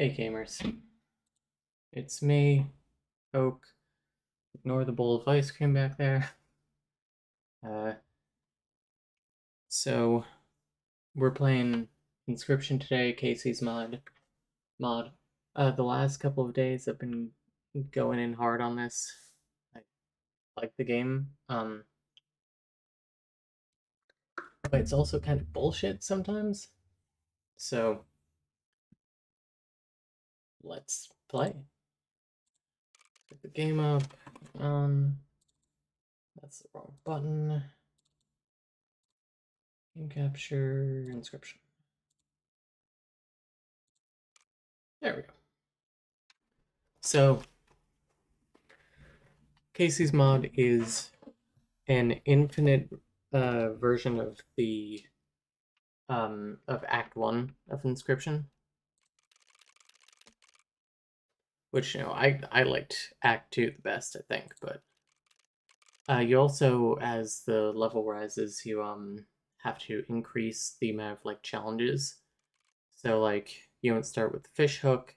Hey gamers, it's me, Oak. Ignore the bowl of ice cream back there. Uh, so we're playing Inscryption today, Kaycee's mod. Mod. Uh, the last couple of days I've been going in hard on this. I like the game. Um, but it's also kind of bullshit sometimes. So let's play. Get the game up. Um, that's the wrong button. Game capture, Inscryption. There we go. So, Kaycee's mod is an infinite uh, version of the um, of Act One of Inscryption. Which you know, I I liked Act Two the best, I think, but uh, you also, as the level rises, you um have to increase the amount of like challenges. So like you don't start with the fish hook.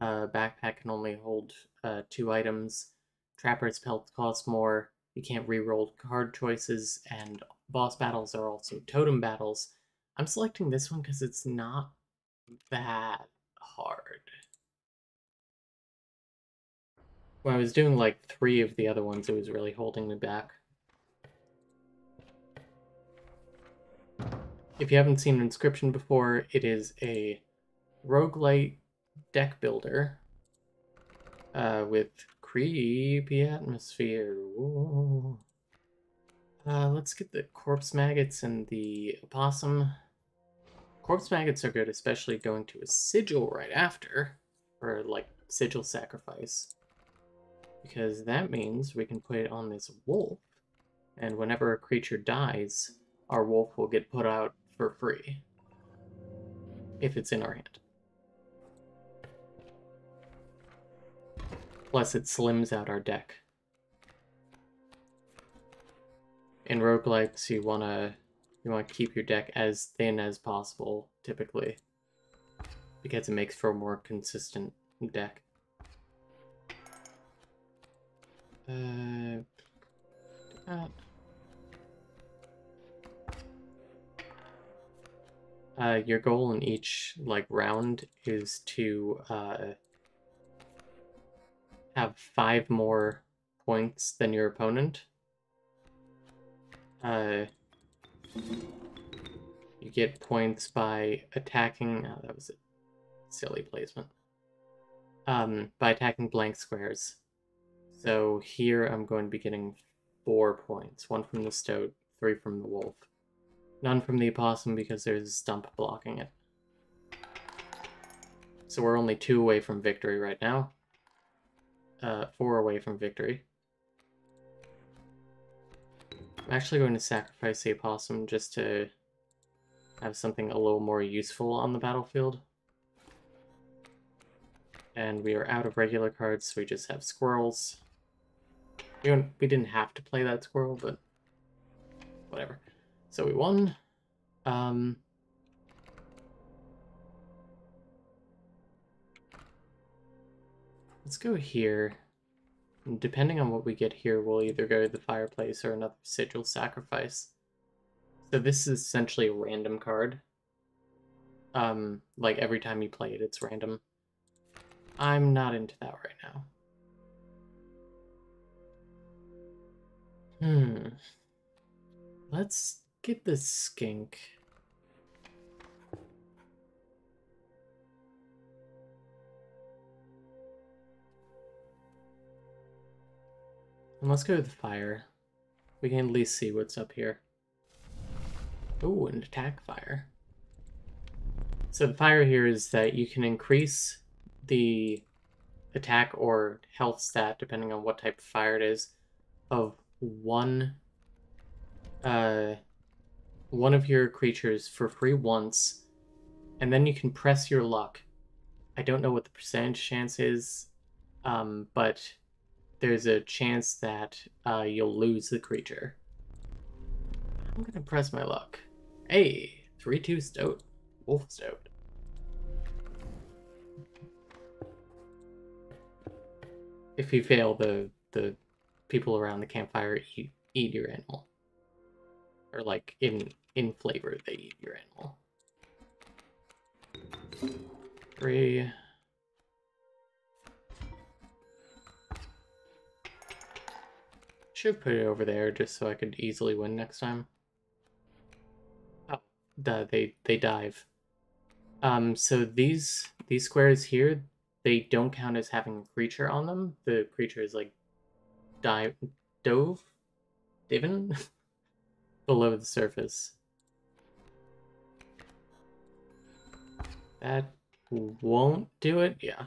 Uh, backpack can only hold uh, two items. Trapper's pelt costs more. You can't re-roll card choices, and boss battles are also totem battles. I'm selecting this one because it's not that hard. When I was doing like three of the other ones, it was really holding me back. If you haven't seen Inscryption before, it is a roguelite deck builder uh, with creepy atmosphere. Uh, let's get the corpse maggots and the opossum. Corpse maggots are good, especially going to a sigil right after, or like sigil sacrifice because that means we can put it on this wolf, and whenever a creature dies, our wolf will get put out for free if it's in our hand. Plus, it slims out our deck. In roguelikes, you wanna you wanna keep your deck as thin as possible, typically, because it makes for a more consistent deck. Uh, uh, your goal in each like round is to uh, have five more points than your opponent. Uh, you get points by attacking. Oh, that was a silly placement. Um, by attacking blank squares. So here I'm going to be getting four points. One from the stoat, three from the wolf. None from the opossum because there's a stump blocking it. So we're only two away from victory right now. Uh, four away from victory. I'm actually going to sacrifice the opossum just to have something a little more useful on the battlefield. And we are out of regular cards, so we just have squirrels. We, don't, we didn't have to play that squirrel, but whatever. So we won. Um, let's go here. And depending on what we get here, we'll either go to the fireplace or another sigil sacrifice. So this is essentially a random card. Um, like every time you play it, it's random. I'm not into that right now. Hmm. Let's get the skink. And let's go the fire. We can at least see what's up here. Oh, an attack fire. So the fire here is that you can increase the attack or health stat, depending on what type of fire it is, of one uh one of your creatures for free once, and then you can press your luck. I don't know what the percentage chance is, um, but there's a chance that uh, you'll lose the creature. I'm gonna press my luck. Hey, 3-2 Stoat. Wolf Stoat. if you fail, the the people around the campfire eat eat your animal, or like in in flavor they eat your animal. Three. Should put it over there just so I could easily win next time. Oh, they they dive. Um, so these these squares here, they don't count as having a creature on them. The creature is like dive dove, diven below the surface. That won't do it. Yeah.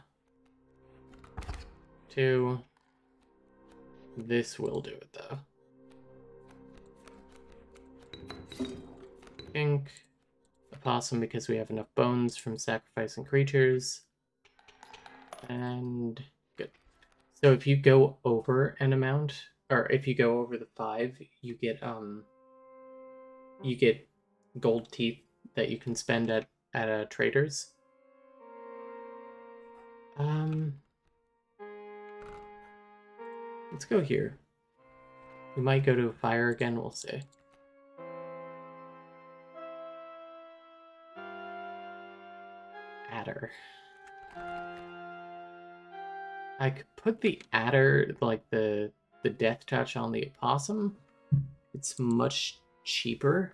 Two. This will do it, though. Ink. Opossum because we have enough bones from sacrificing creatures. And. So if you go over an amount, or if you go over the five, you get um you get gold teeth that you can spend at at a trader's. Um Let's go here. We might go to a fire again, we'll see. Adder. I could put the adder, like the the death touch on the opossum. It's much cheaper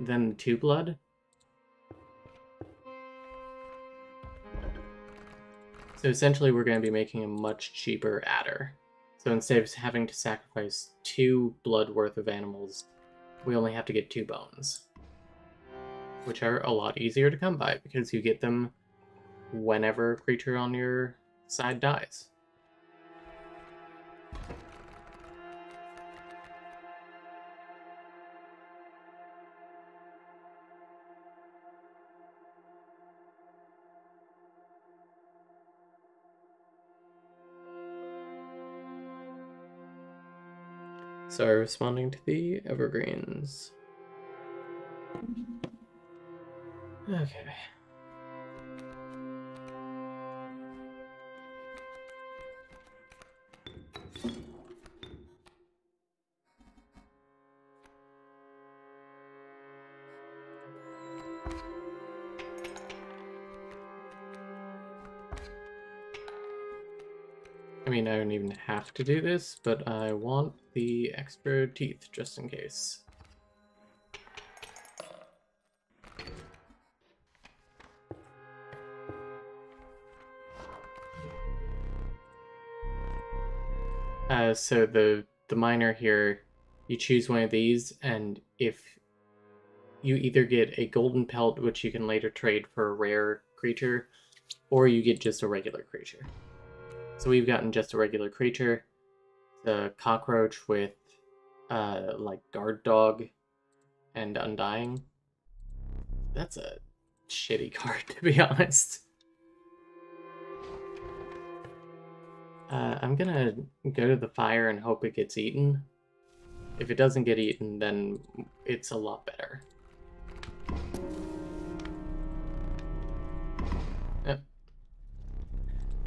than two blood. So essentially we're going to be making a much cheaper adder. So instead of having to sacrifice two blood worth of animals, we only have to get two bones. Which are a lot easier to come by because you get them whenever a creature on your side dies. So responding to the evergreens. Okay. I mean, I don't even have to do this, but I want the extra teeth just in case. Uh, so the the miner here, you choose one of these, and if you either get a golden pelt, which you can later trade for a rare creature, or you get just a regular creature. So we've gotten just a regular creature, the cockroach with uh, like guard dog and undying. That's a shitty card to be honest. Uh, I'm gonna go to the fire and hope it gets eaten. If it doesn't get eaten, then it's a lot better. Yep.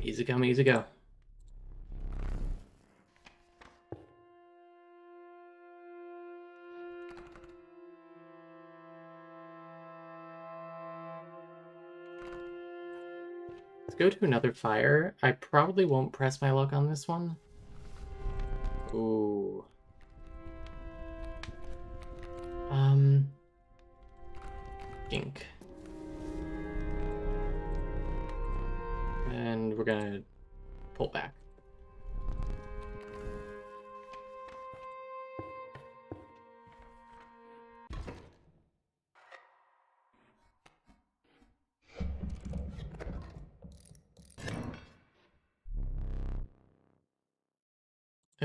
Easy come, easy go. Let's go to another fire. I probably won't press my luck on this one. Ooh. Um. Ink. And we're gonna pull back.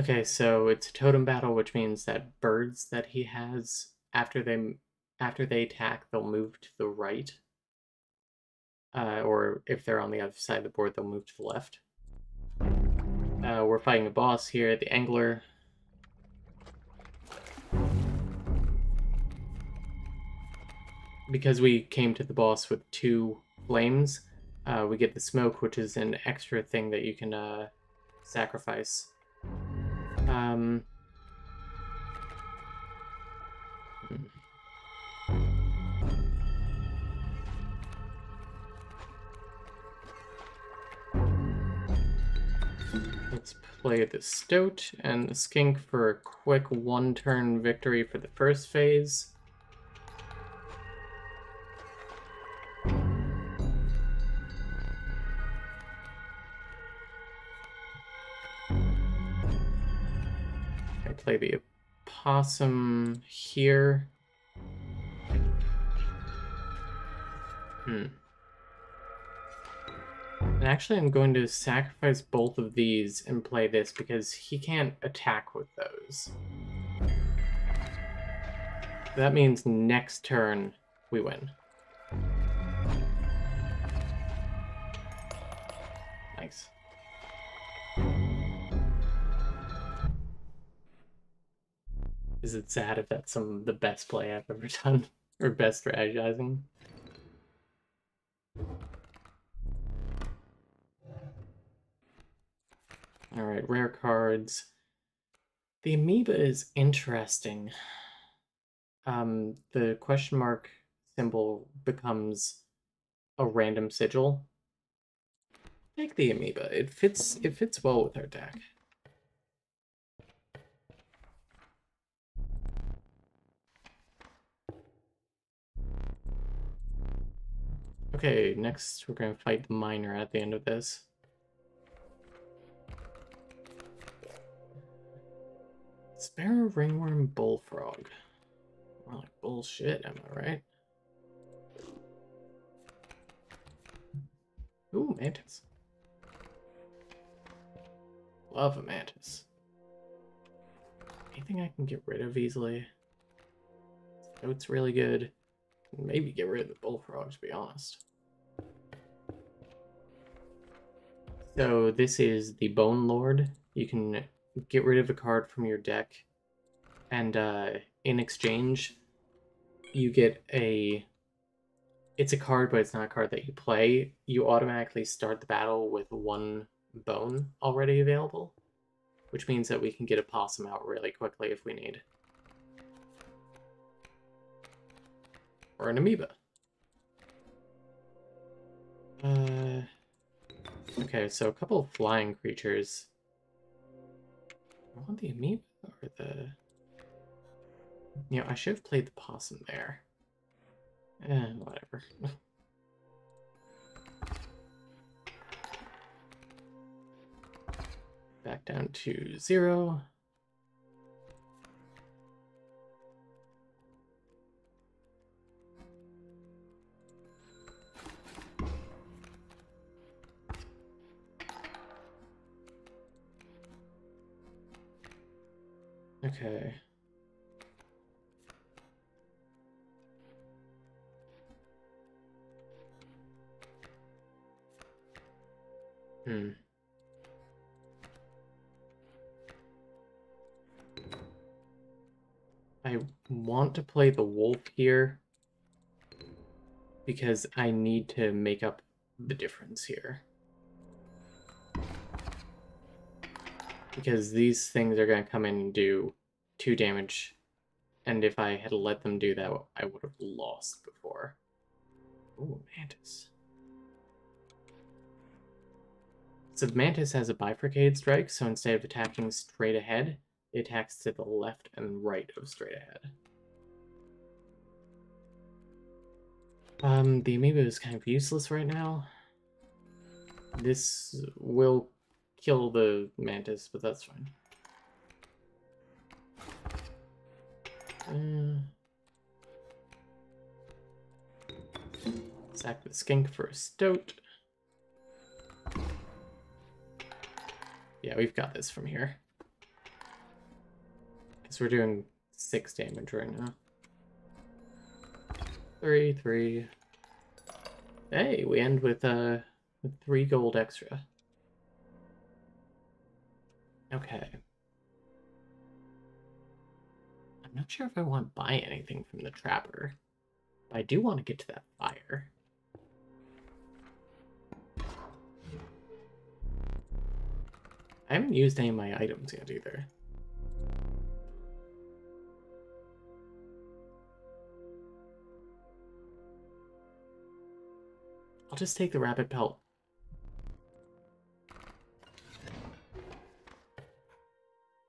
Okay, so it's a totem battle, which means that birds that he has after they after they attack, they'll move to the right. Uh, or if they're on the other side of the board, they'll move to the left. Uh, we're fighting a boss here, the Angler. Because we came to the boss with two flames, uh, we get the smoke, which is an extra thing that you can uh, sacrifice. Um. Let's play the Stoat and the Skink for a quick one-turn victory for the first phase. Play the Opossum here. Hmm. And actually, I'm going to sacrifice both of these and play this because he can't attack with those. That means next turn, we win. Is it sad if that's some the best play I've ever done? Or best strategizing? Alright, rare cards. The amoeba is interesting. Um, the question mark symbol becomes a random sigil. Take the amoeba. It fits it fits well with our deck. Okay, next we're gonna fight the miner at the end of this. Sparrow ringworm bullfrog. More like bullshit, am I right? Ooh, mantis. Love a mantis. Anything I can get rid of easily? It's really good. Maybe get rid of the bullfrog, to be honest. So this is the Bone Lord. You can get rid of a card from your deck, and uh, in exchange, you get a. It's a card, but it's not a card that you play. You automatically start the battle with one bone already available, which means that we can get a possum out really quickly if we need. Or an amoeba. Uh, okay, so a couple of flying creatures. I want the amoeba or the... You know, I should have played the possum there. Eh, whatever. Back down to zero. Okay. Hmm. I want to play the wolf here because I need to make up the difference here. Because these things are going to come in and do 2 damage, and if I had let them do that, I would have lost before. Ooh, Mantis. So Mantis has a bifurcated strike, so instead of attacking straight ahead, it attacks to the left and right of straight ahead. Um, the amoeba is kind of useless right now. This will kill the mantis, but that's fine. Uh, sack the skink for a stoat. Yeah, we've got this from here. Because we're doing six damage right now. Three, three. Hey, we end with uh with three gold extra. Okay. I'm not sure if I want to buy anything from the trapper. But I do want to get to that fire. I haven't used any of my items yet either. I'll just take the rabbit pelt.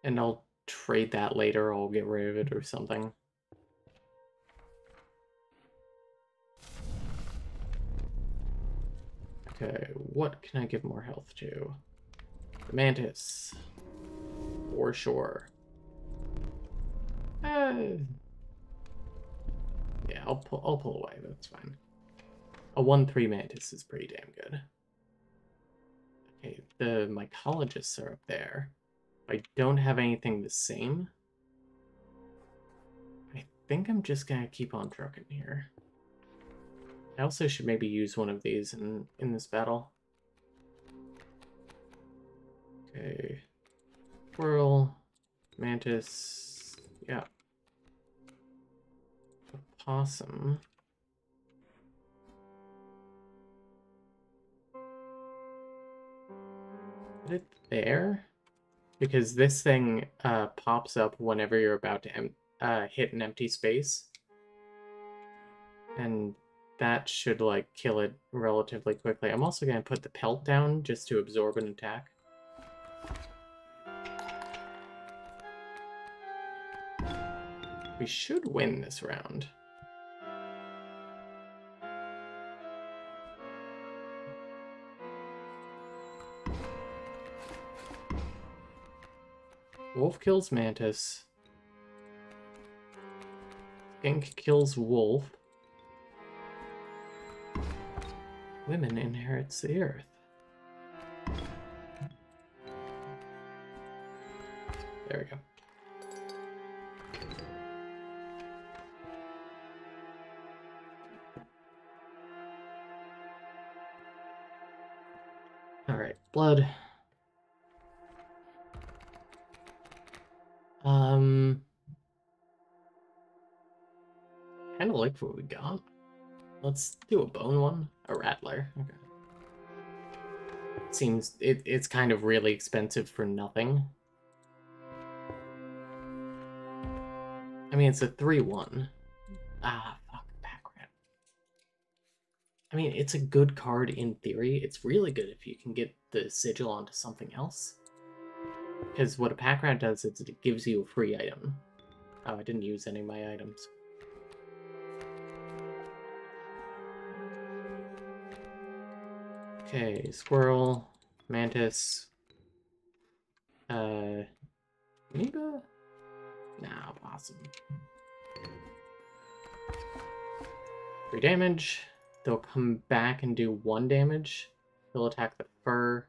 And I'll trade that later, I'll get rid of it or something. Okay, what can I give more health to? The mantis. For sure. Uh, yeah, I'll pull, I'll pull away, that's fine. A 1-3 mantis is pretty damn good. Okay, the mycologists are up there. I don't have anything the same. I think I'm just gonna keep on trucking here. I also should maybe use one of these in, in this battle. Okay. Squirrel, mantis, yeah. A possum. Put it there? Because this thing uh, pops up whenever you're about to uh, hit an empty space. And that should, like, kill it relatively quickly. I'm also going to put the pelt down just to absorb an attack. We should win this round. Wolf kills Mantis. Skink kills Wolf. Women inherits the earth. There we go. What we got. Let's do a bone one, a rattler. Okay. Seems it, it's kind of really expensive for nothing. I mean, it's a 3-1. Ah, fuck, pack rat. I mean, it's a good card in theory. It's really good if you can get the sigil onto something else. Because what a pack rat does is it gives you a free item. Oh, I didn't use any of my items. Okay, squirrel, mantis, uh, amoeba? Nah, possum. Three damage. They'll come back and do one damage. They'll attack the fur.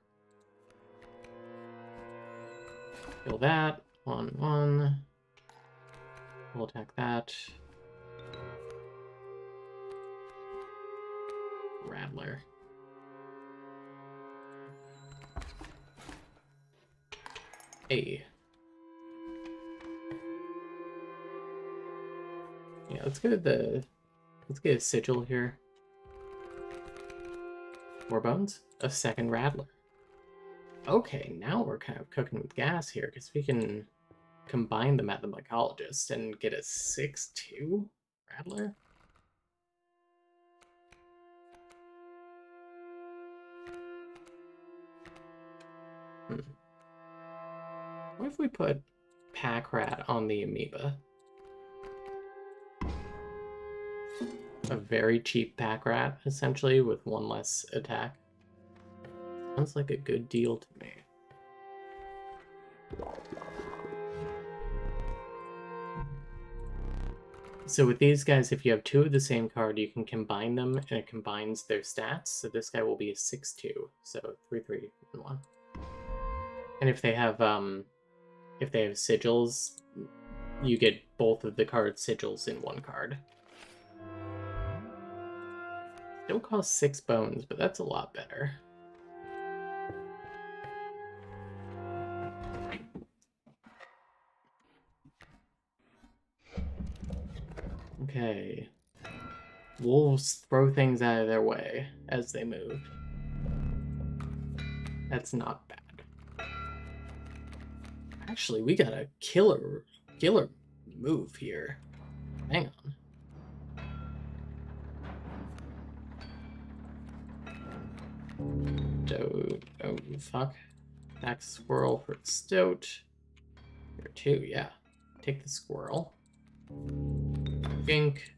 Kill that. One, one. We'll attack that. Rattler. A. Yeah, let's get the let's get a sigil here. More bones? A second Rattler. Okay, now we're kind of cooking with gas here, because we can combine them at the mycologist and get a 6-2 Rattler. If we put Pack Rat on the amoeba? A very cheap Pack Rat, essentially, with one less attack. Sounds like a good deal to me. So with these guys, if you have two of the same card, you can combine them, and it combines their stats. So this guy will be a 6-2, so 3-3 and 1. And if they have, um, if they have sigils, you get both of the card sigils in one card. Still costs 6 bones, but that's a lot better. Okay. Wolves throw things out of their way as they move. That's not bad. Actually, we got a killer, killer move here. Hang on. Dote. Oh, fuck. Back squirrel for stoat. Here too, yeah. Take the squirrel. Gink.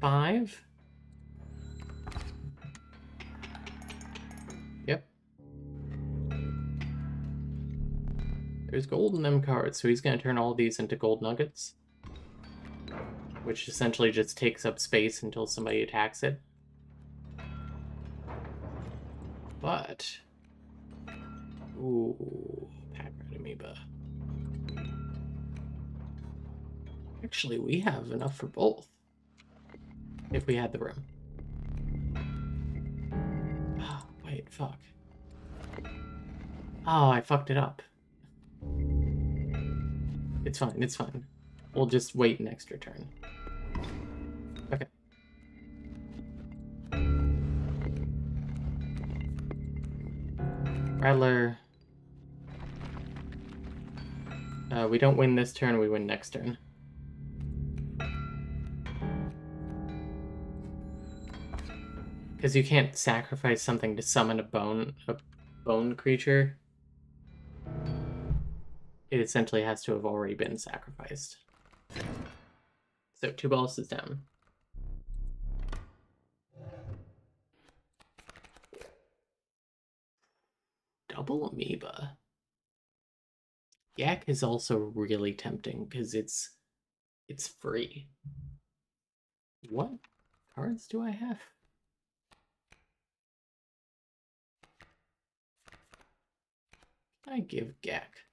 Five. There's gold in them cards, so he's going to turn all these into gold nuggets. Which essentially just takes up space until somebody attacks it. But... Ooh, pack amoeba. Actually, we have enough for both. If we had the room. Oh, wait, fuck. Oh, I fucked it up. It's fine, it's fine. We'll just wait an extra turn. Okay. Rattler. Uh, we don't win this turn, we win next turn. Because you can't sacrifice something to summon a bone a bone creature. It essentially has to have already been sacrificed. So two balls is down. Double amoeba. Yak is also really tempting because it's it's free. What cards do I have? I give Gek?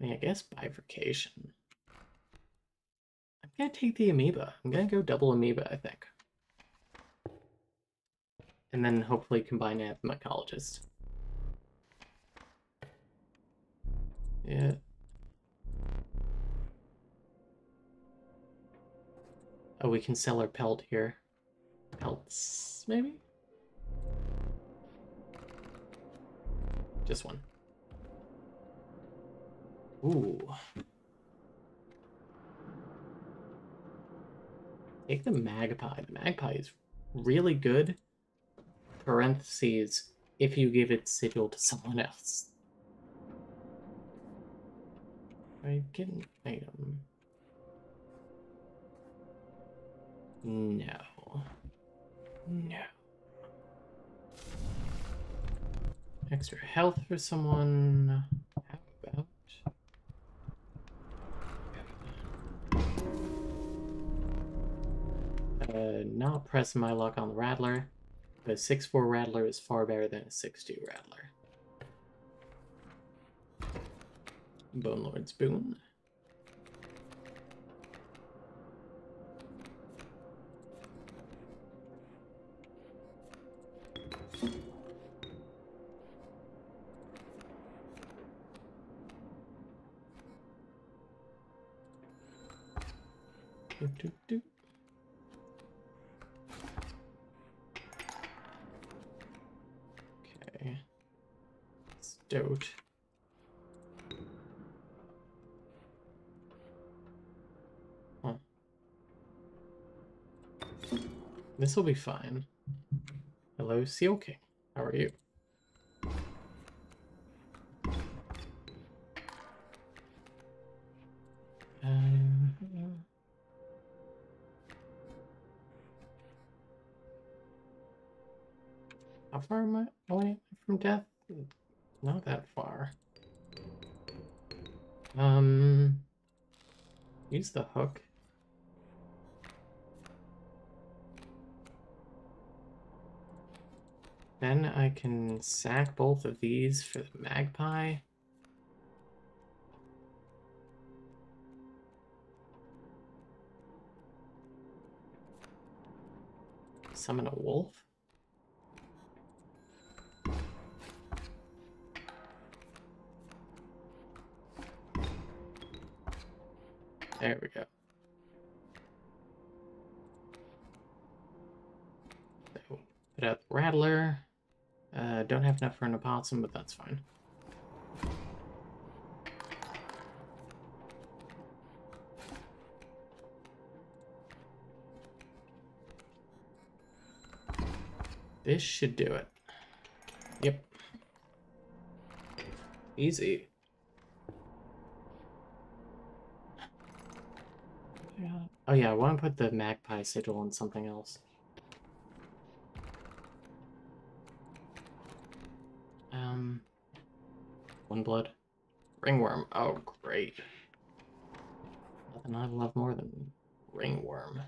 I mean, I guess bifurcation. I'm gonna take the amoeba. I'm gonna go double amoeba, I think. And then hopefully combine it with mycologist. Yeah. Oh, we can sell our pelt here. Pelts, maybe? Just one. Ooh. Take the magpie. The magpie is really good. Parentheses, if you give its sigil to someone else. I get an item. No. No. Extra health for someone. Uh, not press my luck on the Rattler. But a 6-4 Rattler is far better than a 6-2 Rattler. Bone Lord's Boon. This will be fine. Hello, Seal King. How are you? Uh, how far am I away from death? Not that far. Um, use the hook. I can sack both of these for the magpie. Summon a wolf? There we go. Put out the Rattler don't have enough for an opossum, but that's fine. This should do it. Yep. Easy. Oh yeah, I want to put the magpie sigil on something else. Blood, ringworm. Oh great! Nothing I love more than ringworm.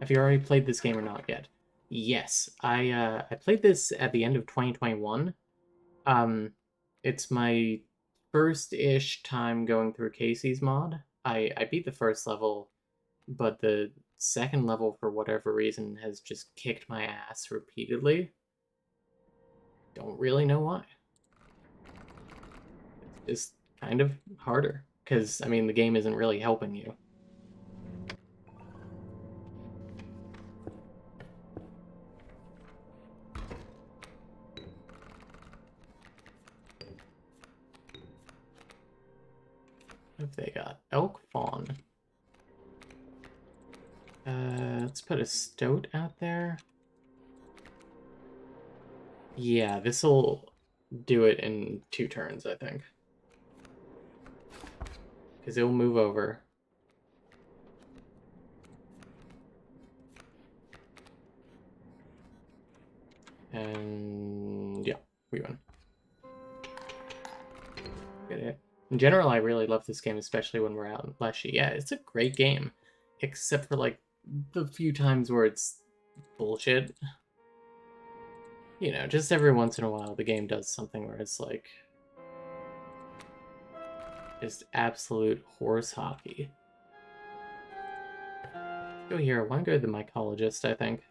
Have you already played this game or not yet? Yes, I uh, I played this at the end of 2021. Um, it's my first-ish time going through Kaycee's mod. I I beat the first level, but the second level, for whatever reason, has just kicked my ass repeatedly. Don't really know why. It's just kind of harder, because, I mean, the game isn't really helping you. if they got? Elk put a stoat out there. Yeah, this'll do it in two turns, I think. Because it'll move over. And yeah, we win. Get it. In general, I really love this game, especially when we're out in Leshy. Yeah, it's a great game, except for like the few times where it's bullshit. You know, just every once in a while the game does something where it's like just absolute horse hockey. Go here. I want to go to the mycologist, I think.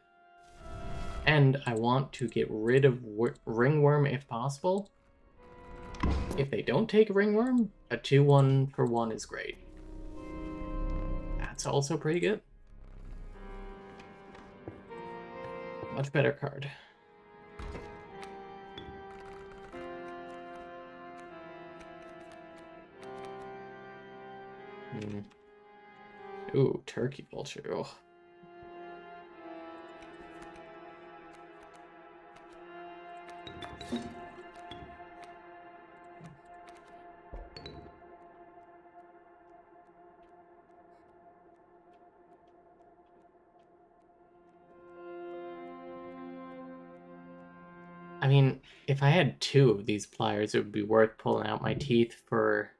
And I want to get rid of ringworm if possible. If they don't take Ringworm, a 2-1 for 1 is great. That's also pretty good. Much better card. Hmm. Ooh, Turkey Vulture. If I had two of these pliers, it would be worth pulling out my teeth for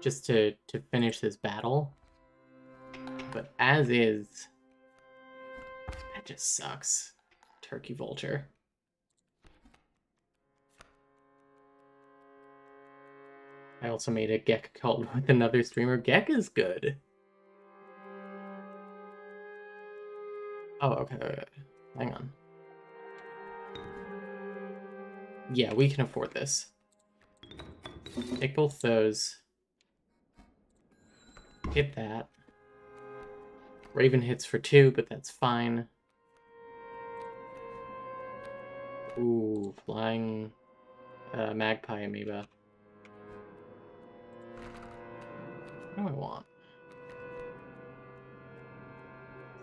just to, to finish this battle. But as is, that just sucks. Turkey Vulture. I also made a Geck called with another streamer. Geck is good. Oh, okay. Hang on. Yeah, we can afford this. Take both those. Hit that. Raven hits for two, but that's fine. Ooh, flying uh, magpie amoeba. What do I want?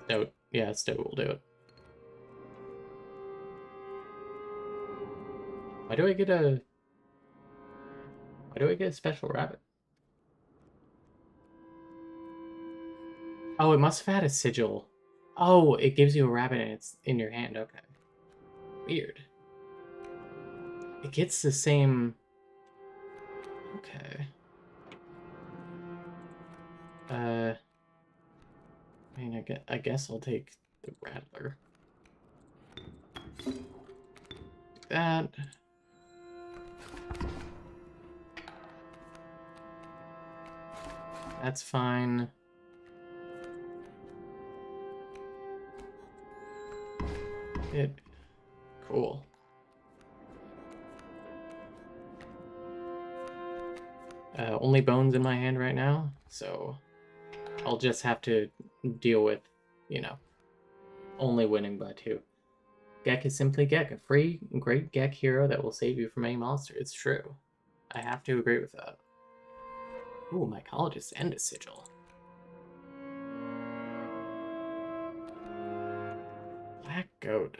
Stoat. Yeah, Stoat will do it. Why do I get a... Why do I get a special rabbit? Oh, it must have had a sigil. Oh, it gives you a rabbit and it's in your hand. Okay. Weird. It gets the same... Okay. Uh... I mean, I guess, I guess I'll take the Rattler. That... That's fine. It... Cool. Uh, only bones in my hand right now, so I'll just have to deal with, you know, only winning by two. Geck is simply Geck, a free, great Geck hero that will save you from any monster. It's true. I have to agree with that. Ooh, mycologist and a sigil. Black goat.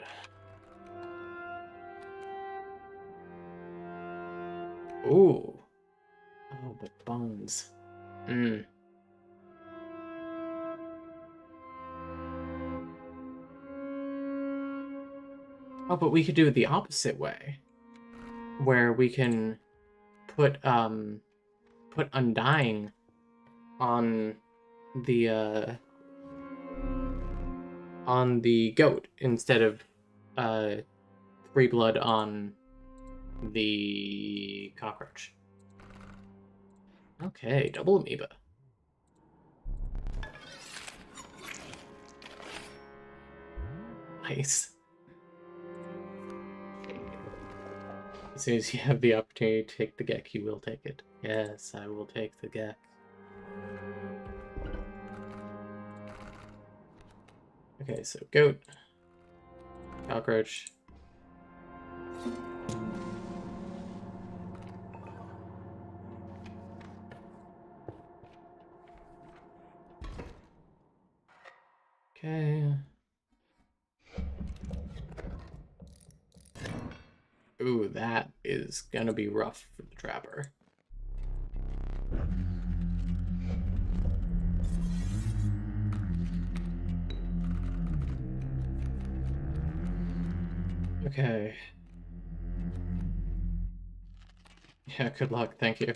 Ooh. Oh, but bones. Mmm. Oh, but we could do it the opposite way. Where we can put, um, put Undying on the, uh, on the goat instead of, uh, Three Blood on the cockroach. Okay, double amoeba. Nice. As soon as you have the opportunity to take the Geck, you will take it. Yes, I will take the Geck. Okay, so goat, cockroach. Okay. Ooh, that is gonna be rough for the trapper. Okay. Yeah, good luck, thank you.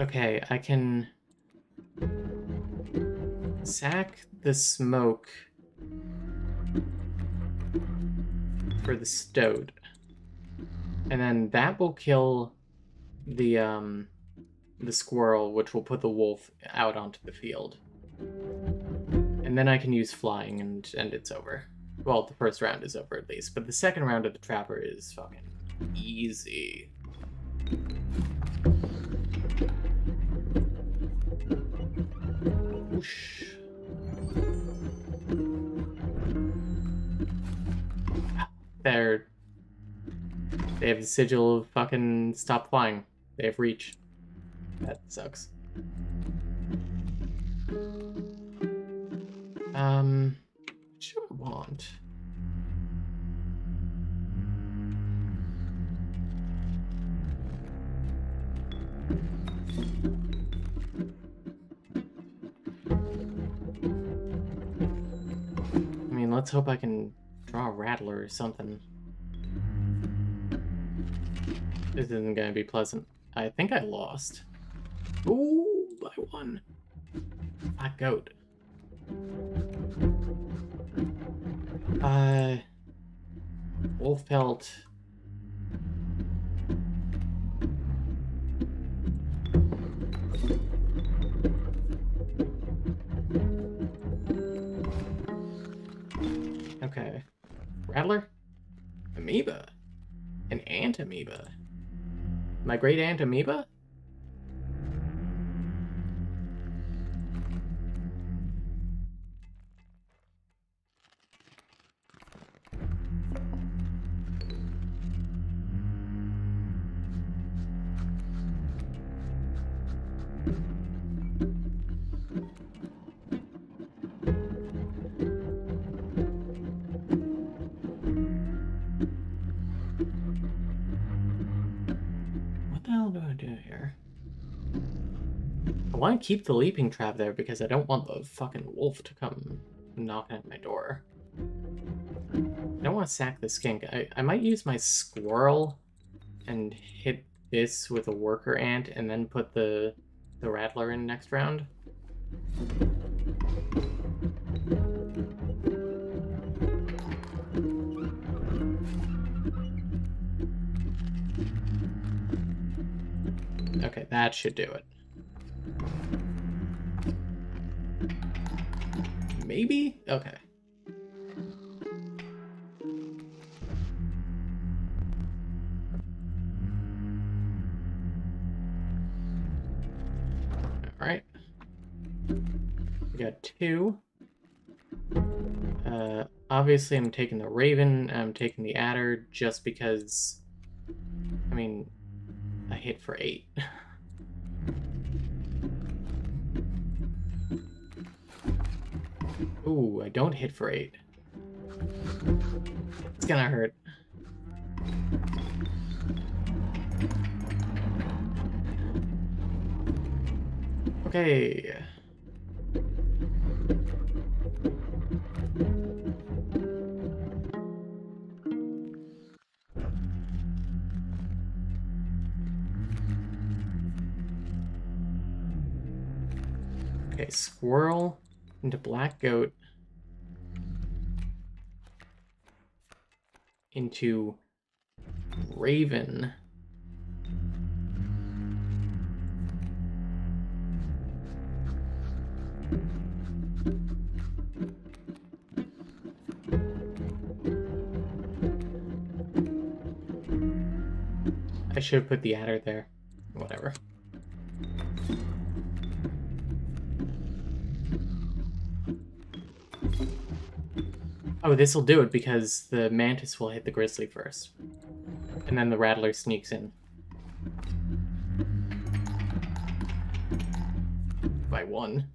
Okay, I can sack the smoke for the stoat. And then that will kill the um the squirrel, which will put the wolf out onto the field. And then I can use flying and and it's over. Well, the first round is over at least, but the second round of the trapper is fucking easy. Whoosh. They're... They have the sigil of fucking stop flying. They have reach. That sucks. Um, what should I want? I mean, let's hope I can draw a rattler or something. This isn't gonna be pleasant. I think I lost. Ooh, by one. Black goat. Uh, wolf pelt. Okay. Rattler? Amoeba? An ant amoeba? My great aunt amoeba? Keep the leaping trap there because I don't want the fucking wolf to come knocking at my door. I don't want to sack the skink. I, I might use my squirrel and hit this with a worker ant and then put the the rattler in next round. Okay, that should do it. Maybe? Okay. Alright. We got two. Uh, obviously I'm taking the Raven, I'm taking the Adder just because, I mean, I hit for eight. Ooh, I don't hit for eight. It's gonna hurt. Okay. Okay, squirrel into black goat into raven I should have put the adder there. Whatever. Oh, this will do it because the mantis will hit the grizzly first. And then the rattler sneaks in. By one.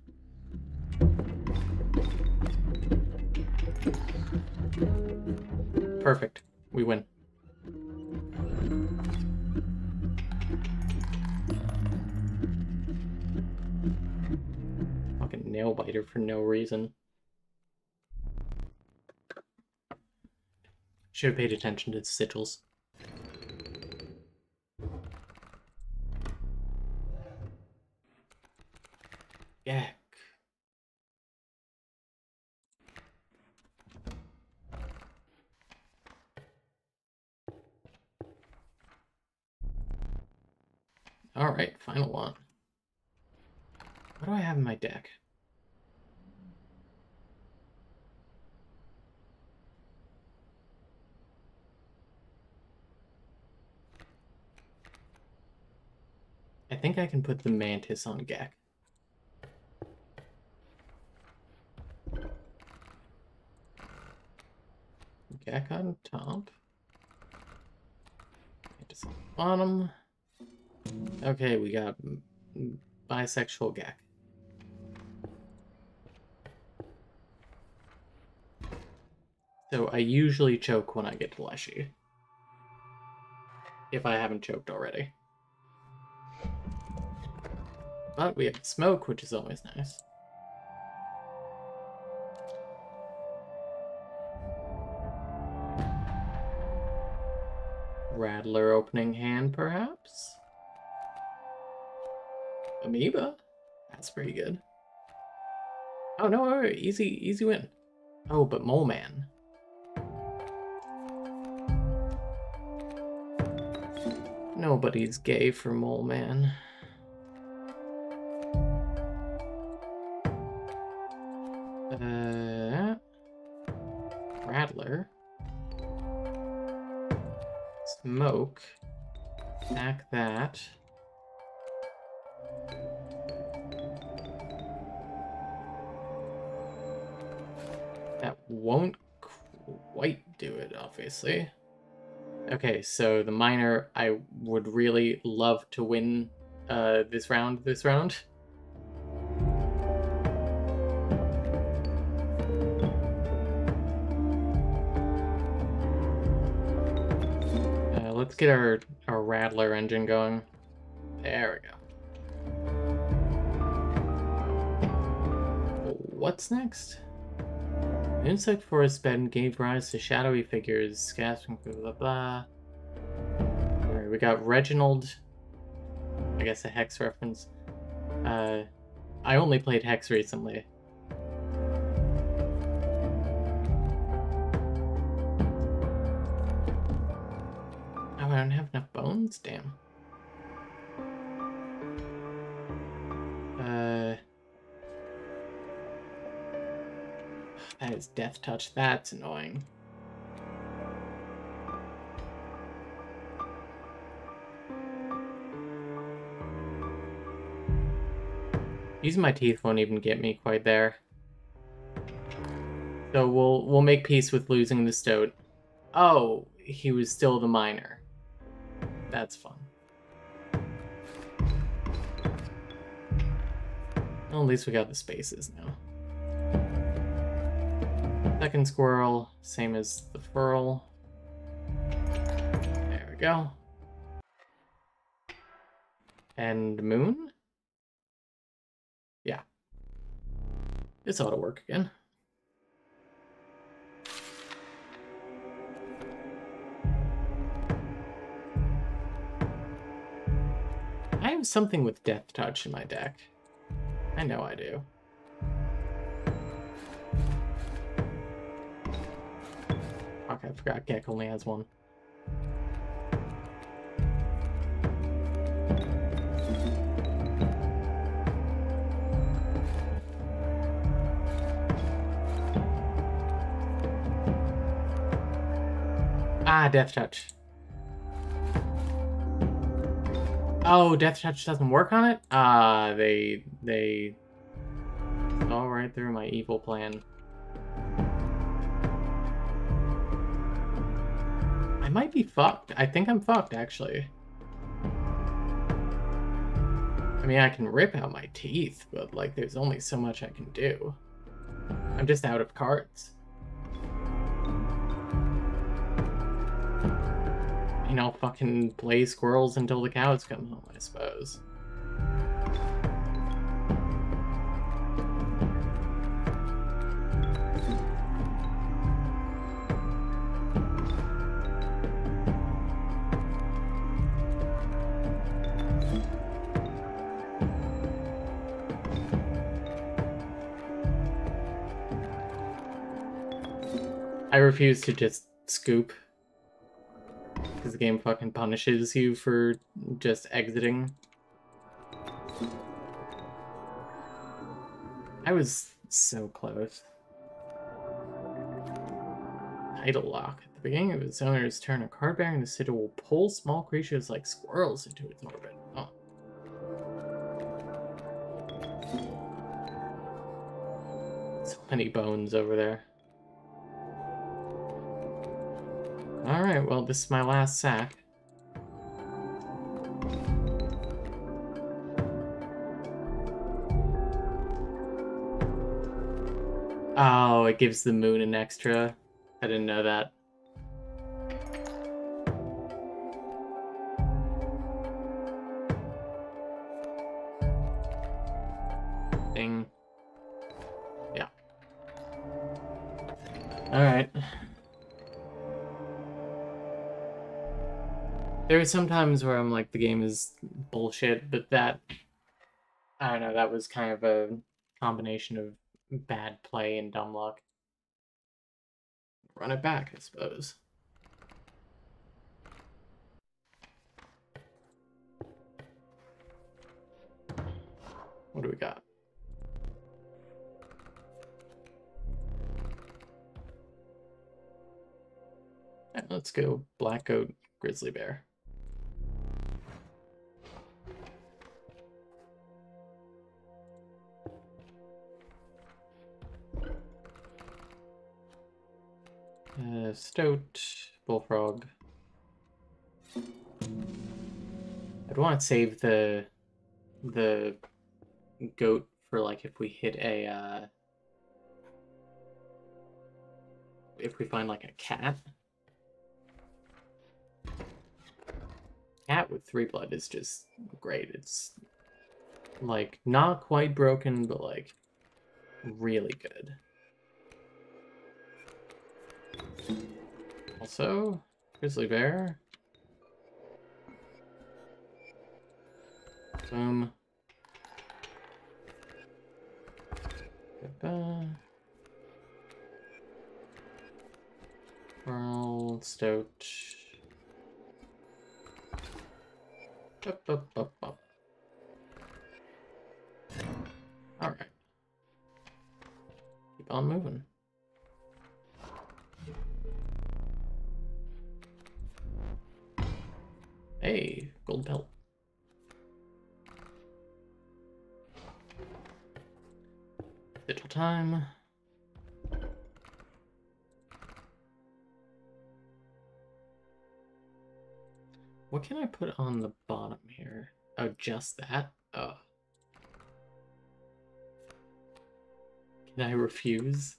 Perfect. We win. Fucking nail biter for no reason. Should have paid attention to the sigils. Yeah. Alright, final one. What do I have in my deck? I think I can put the Mantis on Geck. Geck on top. Mantis on bottom. Okay, we got bisexual Geck. So I usually choke when I get to Leshy. If I haven't choked already. But we have smoke, which is always nice. Rattler opening hand, perhaps? Amoeba? That's pretty good. Oh, no, wait, easy, easy win. Oh, but Mole Man. Nobody's gay for Mole Man. Smoke. Stack that. That won't quite do it, obviously. Okay, so the miner, I would really love to win uh, this round this round. Get our, our Rattler engine going. There we go. What's next? Insect forest bed gave rise to shadowy figures, gasping blah blah blah. Alright, we got Reginald. I guess a Hex reference. Uh, I only played Hex recently. Death Touch. That's annoying. Using my teeth won't even get me quite there. So we'll we'll make peace with losing the stoat. Oh, he was still the miner. That's fun. Well, at least we got the spaces now. Second squirrel, same as the furl. There we go. And moon? Yeah. This ought to work again. I have something with Death Touch in my deck. I know I do. Fuck, I forgot Geck only has one. Ah, Death Touch. Oh, Death Touch doesn't work on it? Ah, uh, they... they... saw right through my evil plan. Might be fucked. I think I'm fucked, actually. I mean, I can rip out my teeth, but, like, there's only so much I can do. I'm just out of cards. you know, fucking play squirrels until the cows come home, I suppose. Refuse to just scoop because the game fucking punishes you for just exiting. I was so close. Tidal Lock. At the beginning of its owner's turn, a card bearing the sigil will pull small creatures like squirrels into its orbit. Oh. So many bones over there. Alright, well, this is my last sack. Oh, it gives the moon an extra. I didn't know that. There are some times where I'm like, the game is bullshit, but that, I don't know, that was kind of a combination of bad play and dumb luck. Run it back, I suppose. What do we got? let's go Black Goat Grizzly Bear. Uh, Stoat, Bullfrog. I'd want to save the the goat for like if we hit a uh, if we find like a cat. Cat with three blood is just great. It's like not quite broken, but like really good. Also, grizzly bear. Boom. Pearl, Stoat. Up, up, up, up. Alright. Keep on moving. Hey, gold pelt. Little time. What can I put on the bottom here? Oh, just that? Oh. Can I refuse?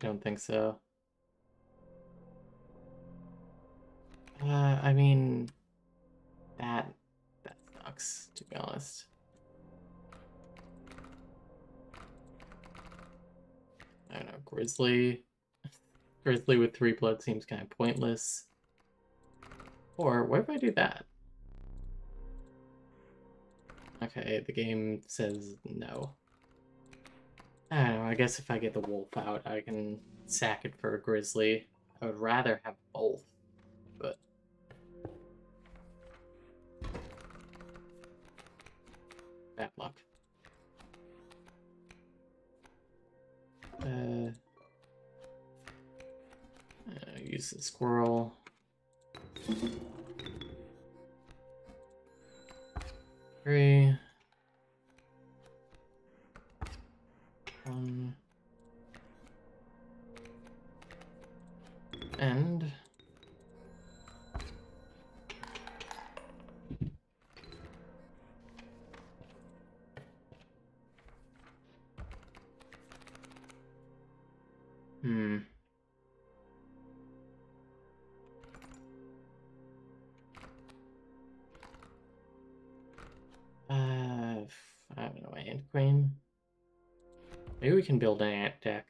I don't think so. Uh, I mean, that that sucks to be honest. I don't know, Grizzly. Grizzly with three blood seems kind of pointless. Or what if I do that? Okay, the game says no. I don't know, I guess if I get the wolf out, I can sack it for a grizzly. I would rather have both, use the squirrel. Three. One. And. Can build an ant deck.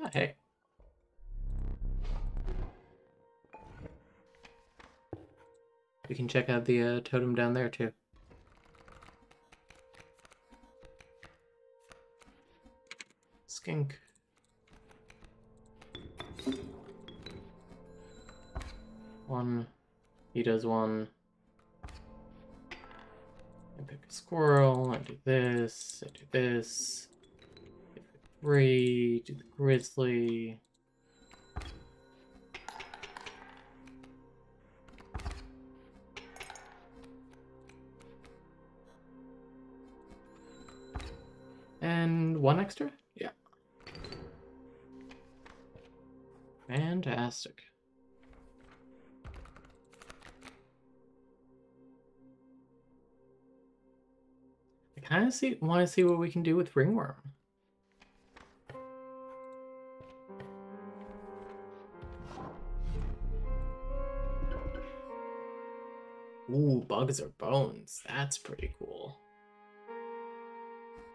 Oh, hey. We can check out the uh, totem down there too. Skink. One. He does one. I pick a squirrel. I do this. I do this. Three. Do the grizzly. And one extra? Yeah. Fantastic. Kind of see want to see what we can do with ringworm. Ooh, bugs or bones. That's pretty cool.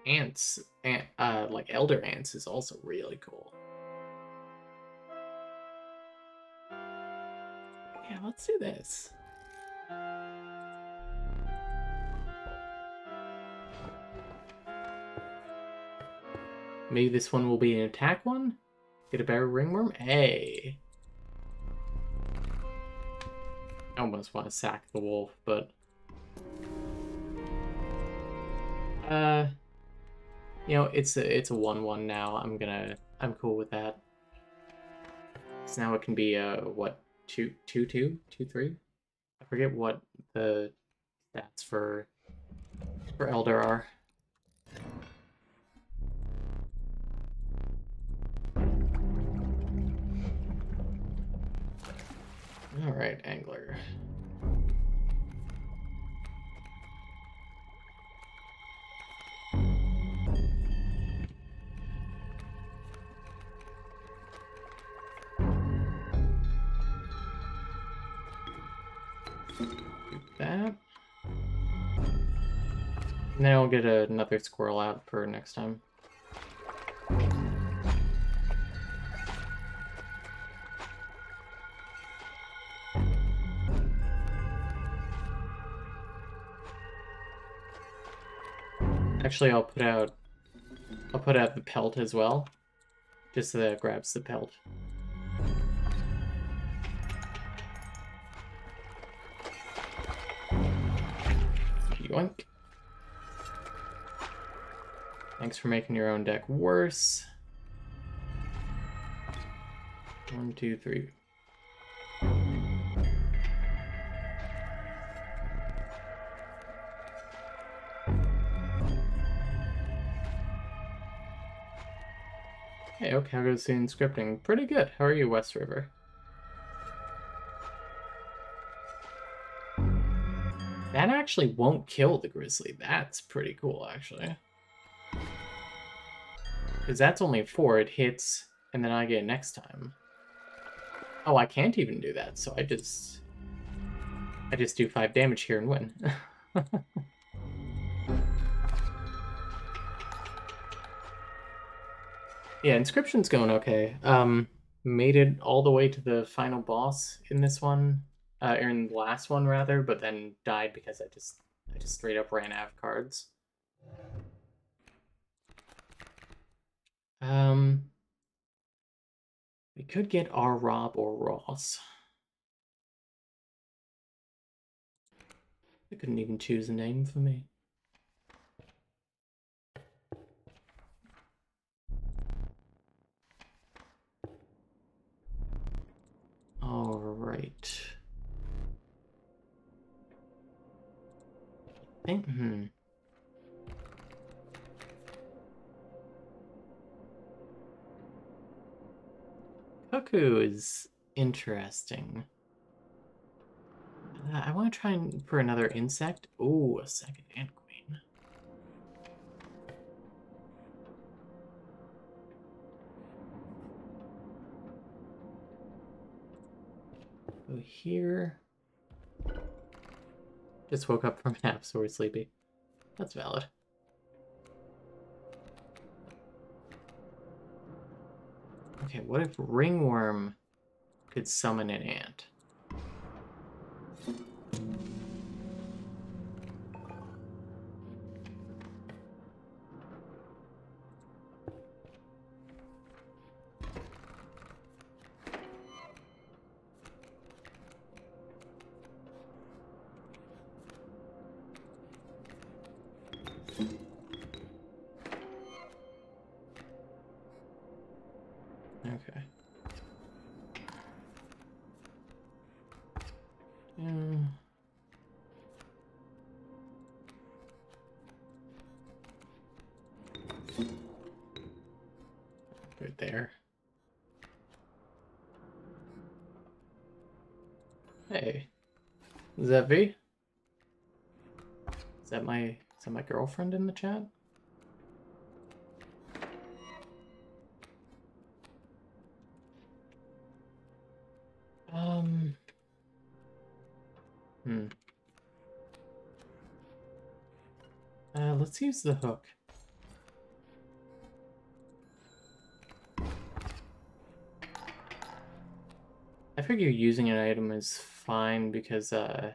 Ants, ant, uh, like elder ants, is also really cool. Yeah, let's do this. Maybe this one will be an attack one? Get a better ringworm? Hey! I almost want to sack the wolf, but... Uh... You know, it's a it's a one one now. I'm gonna I'm cool with that. So now it can be a what two two two two three. I forget what the stats for for Elder are. All right, angler. that. And then I'll get another squirrel out for next time. Actually, I'll put out I'll put out the pelt as well, just so that it grabs the pelt. Yoink. Thanks for making your own deck worse. One, two, three. Hey, okay, how goes scene scripting? Pretty good. How are you, West River? That actually won't kill the grizzly. That's pretty cool, actually. Because that's only four. It hits, and then I get next time. Oh, I can't even do that, so I just... I just do five damage here and win. yeah, Inscryption's going okay. Um, made it all the way to the final boss in this one, uh, or in the last one rather, but then died because I just I just straight up ran out of cards. Um, we could get our Rob or Ross. I couldn't even choose a name for me. All right. I think, hmm. Cuckoo is interesting. Uh, I want to try for another insect. Oh, a second Go here. Just woke up from a nap, so we're sleepy. That's valid. Okay, what if Ringworm could summon an ant? Is that V? Is that my is that my girlfriend in the chat? Um. Hmm. Uh, let's use the hook. I figure using an item is fine because uh,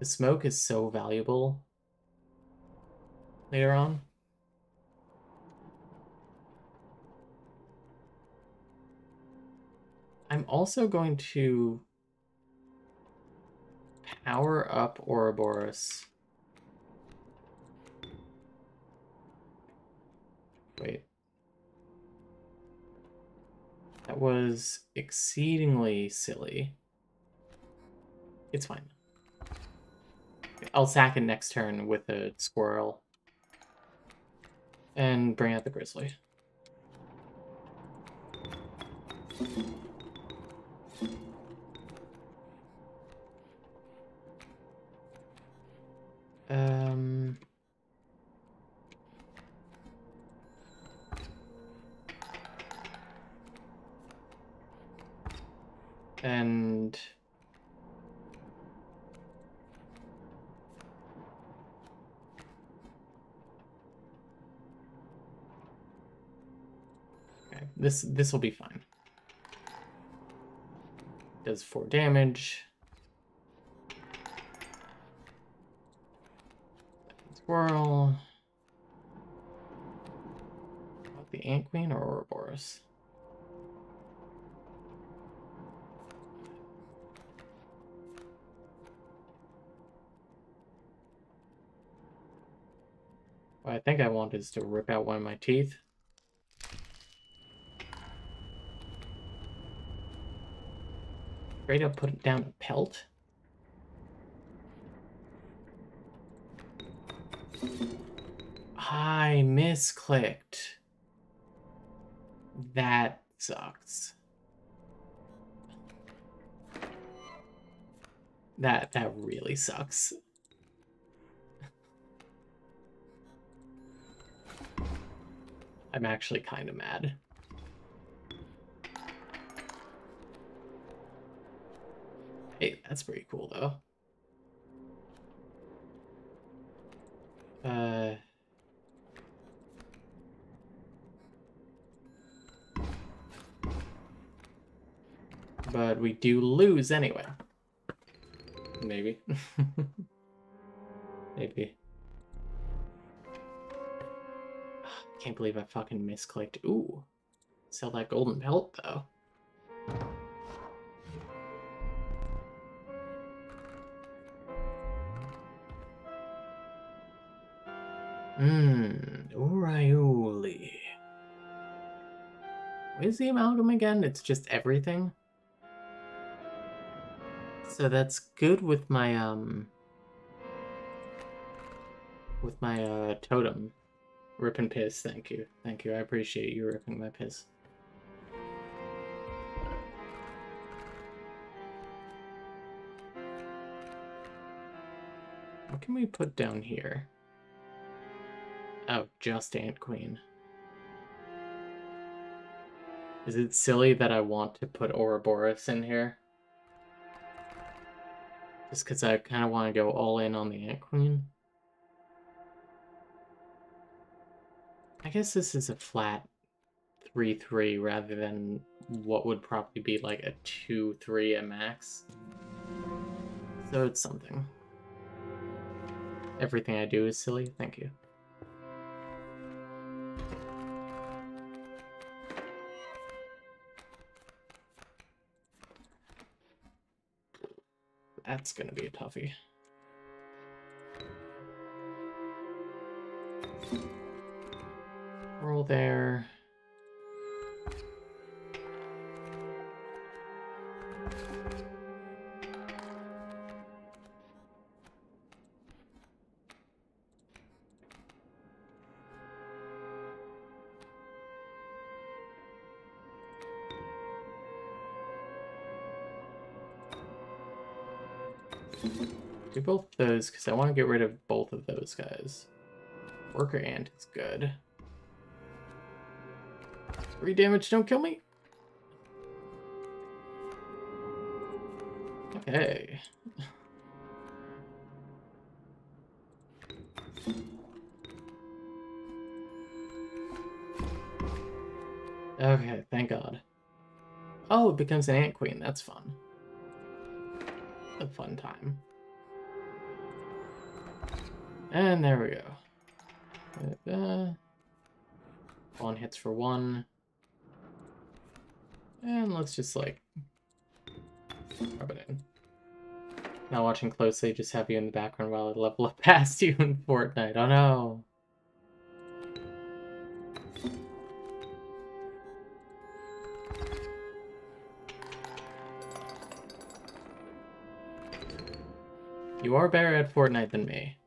the smoke is so valuable later on. I'm also going to power up Ouroboros. Wait. That was exceedingly silly. It's fine. I'll sack it next turn with a squirrel. And bring out the grizzly. Um... And... this this will be fine. Does four damage. Squirrel. The Ant Queen or Ouroboros? What I think I want is to rip out one of my teeth. Great, I'll put down a pelt. I misclicked. That sucks. That that really sucks. I'm actually kind of mad. Hey, that's pretty cool, though. Uh... But we do lose anyway. Maybe. Maybe. Can't believe I fucking misclicked. Ooh. Sell that golden pelt, though. Mmm. Urayuli. What is the amalgam again? It's just everything? So that's good with my, um... With my, uh, totem. Rip and piss, thank you. Thank you, I appreciate you ripping my piss. What can we put down here? Oh, just Ant Queen. Is it silly that I want to put Ouroboros in here? Just because I kind of want to go all in on the Ant Queen. I guess this is a flat 3-3 rather than what would probably be like a 2-3 at max. So it's something. Everything I do is silly, thank you. That's gonna be a toughie. Roll there. Both those, because I want to get rid of both of those guys. Worker Ant is good. Three damage, don't kill me. Okay. Okay, thank God. Oh, it becomes an ant queen. That's fun. A fun time. And there we go. One hits for one. And let's just like rub it in. Not watching closely, just have you in the background while I level up past you in Fortnite. Oh no. You are better at Fortnite than me.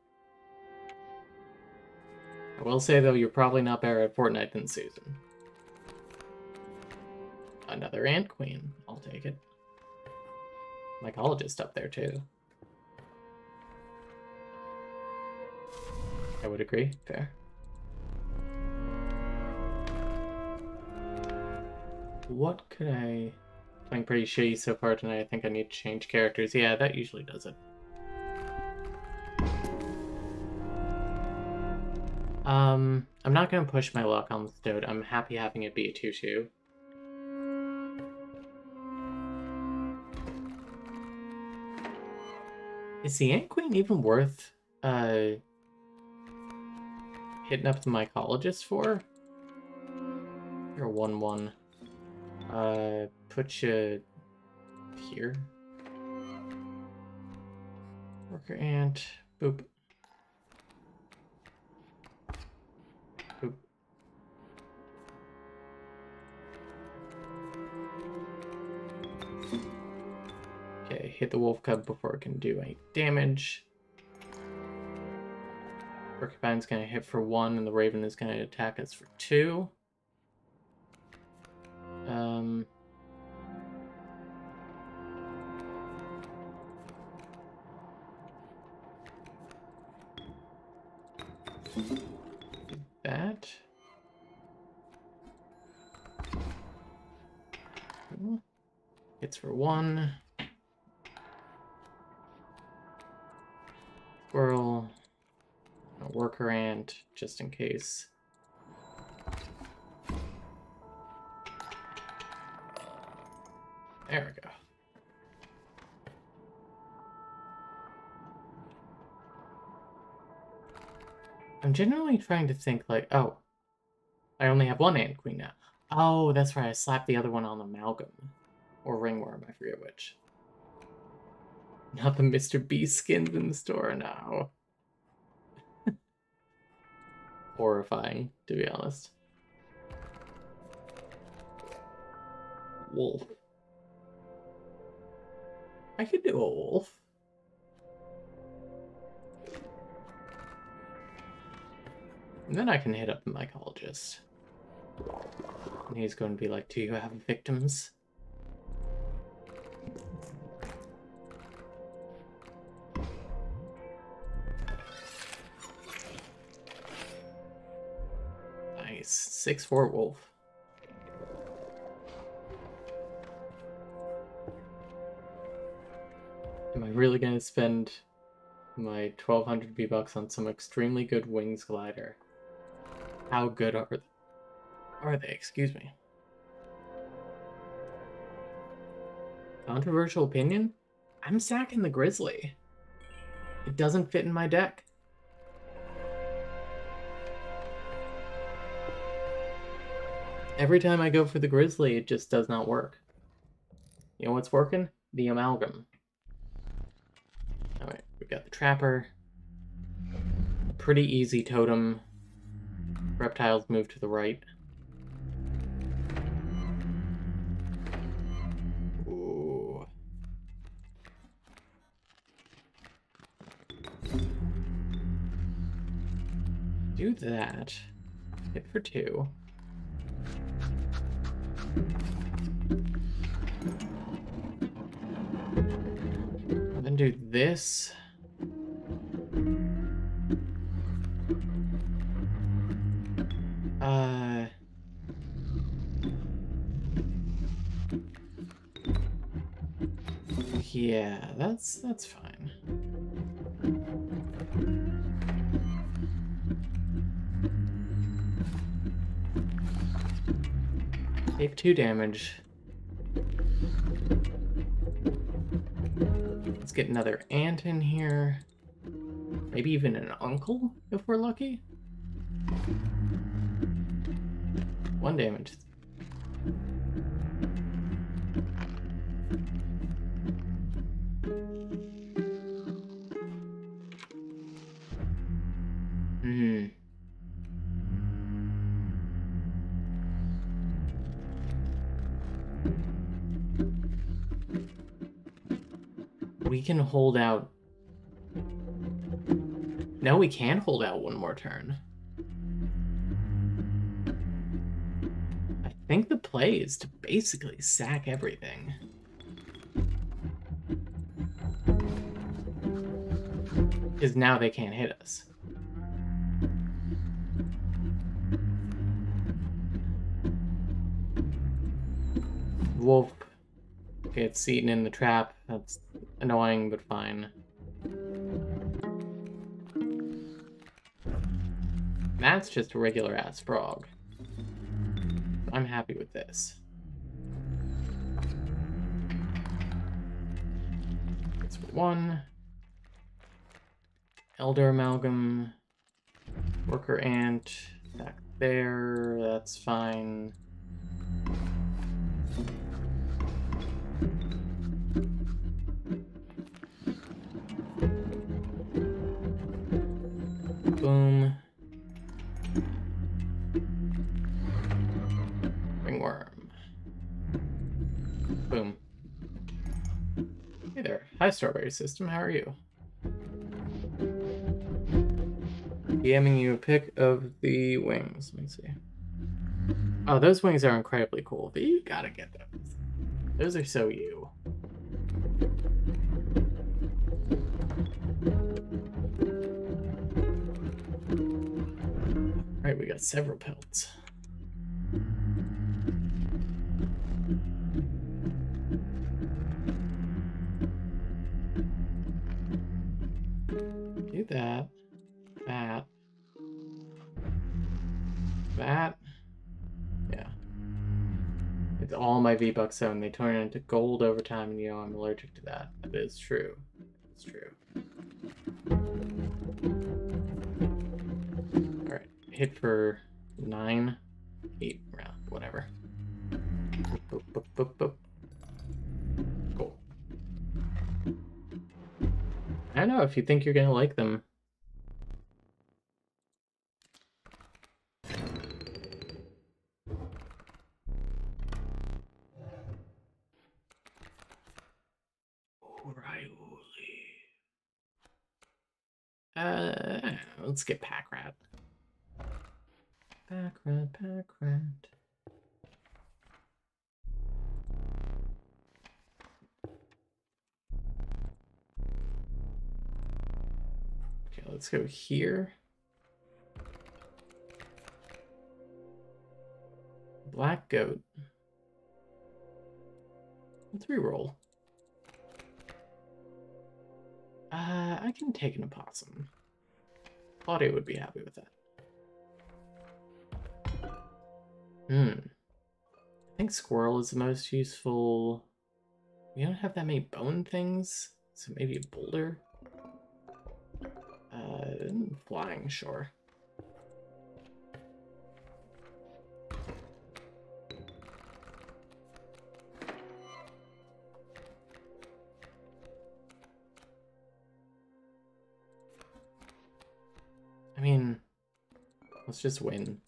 Will say, though, you're probably not better at Fortnite than Susan. Another Ant Queen. I'll take it. Mycologist up there, too. I would agree. Fair. What could I... Playing pretty shitty so far tonight. I think I need to change characters. Yeah, that usually does it. Um, I'm not going to push my luck on the Stoat. I'm happy having it be a 2-2. Is the Ant Queen even worth uh, hitting up the mycologist for? You're 1-1. Uh, put you here. Worker Ant. Boop. Hit the wolf cub before it can do any damage. Porcupine's gonna hit for one, and the raven is gonna attack us for two. Just in case. There we go. I'm generally trying to think like, oh, I only have one ant queen now. Oh, that's right, I slapped the other one on amalgam. Or ringworm, I forget which. Not the Mr. Beast skins in the store now. Horrifying, to be honest. Wolf. I could do a wolf. And then I can hit up the mycologist. And he's going to be like, do you have victims? Nice. 6-4 wolf. Am I really to spend my 1200 V-Bucks on some extremely good wings glider? How good are they? Are they? Excuse me. Controversial opinion? I'm sacking the Grizzly. It doesn't fit in my deck. Every time I go for the Grizzly, it just does not work. You know what's working? The Amalgam. Alright, we've got the Trapper. Pretty easy totem. Reptiles move to the right. Ooh. Do that. Hit for two. Then do this. Uh... Yeah, that's that's fine. Take two damage. Let's get another ant in here. Maybe even an uncle, if we're lucky. One damage. Can hold out... No, we can hold out one more turn. I think the play is to basically sack everything. Because now they can't hit us. Wolf gets eaten in the trap. That's annoying, but fine. That's just a regular-ass frog. I'm happy with this. It's one. Elder Amalgam. Worker Ant. Back there. That's fine. Strawberry System. How are you? DMing you a pic of the wings. Let me see. Oh, those wings are incredibly cool. But you gotta get those. Those are so you. Alright, we got several pelts. V-Bucks and they turn into gold over time, and you know I'm allergic to that. That is true. It's true. Alright, hit for nine, eight, round, whatever. Boop, boop, boop, boop. Cool. I don't know if you think you're gonna like them. Uh, let's get pack rat. Pack rat, pack rat. Okay, let's go here. Black goat. Let's reroll. Uh, I can take an opossum. Claudia would be happy with that. Hmm. I think squirrel is the most useful. We don't have that many bone things, so maybe a boulder. Uh, flying, sure. Mean, let's just win.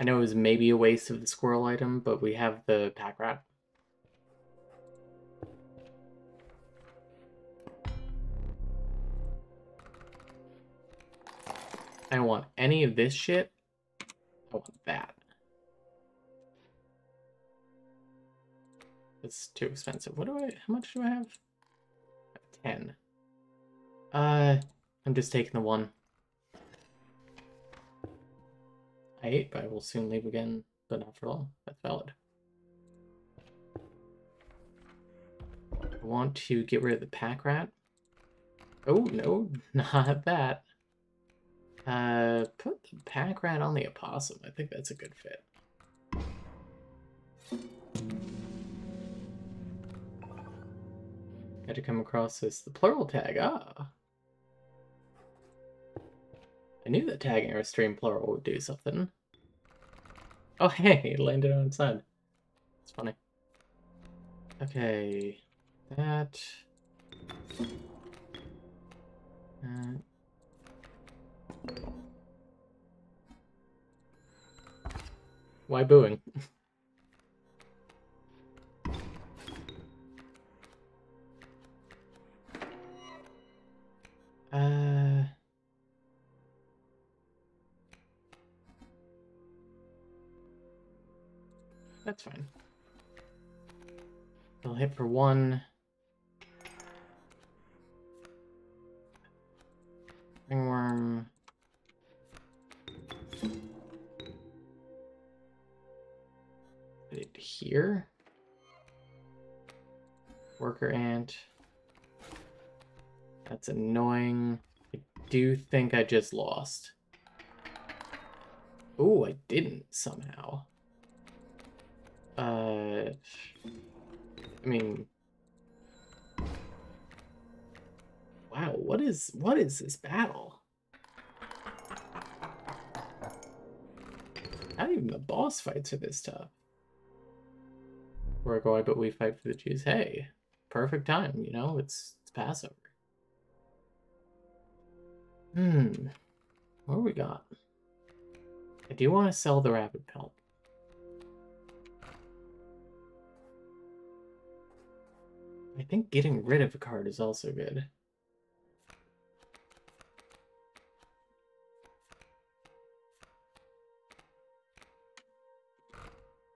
I know it was maybe a waste of the squirrel item, but we have the pack rat. I don't want any of this shit. I want that. It's too expensive. What do I, how much do I have? 10. Uh, I'm just taking the one. I ate, but I will soon leave again, but not for long. That's valid. I want to get rid of the pack rat. Oh, no, not that. Uh, put the pack rat on the opossum. I think that's a good fit. Had to come across this. The plural tag, ah. I knew that tagging our stream plural would do something. Oh, hey, it landed on its head. It's funny. Okay, that. Uh, why booing? That's fine. He'll hit for one. Ringworm. Put it here. Worker ant. That's annoying. I do think I just lost. Oh, I didn't somehow. Uh, I mean, wow, what is what is this battle? Not even the boss fights are this tough. We're going, but we fight for the Jews. Hey, perfect time, you know, it's, it's Passover. Hmm, what do we got? I do want to sell the rabbit pelt. I think getting rid of a card is also good.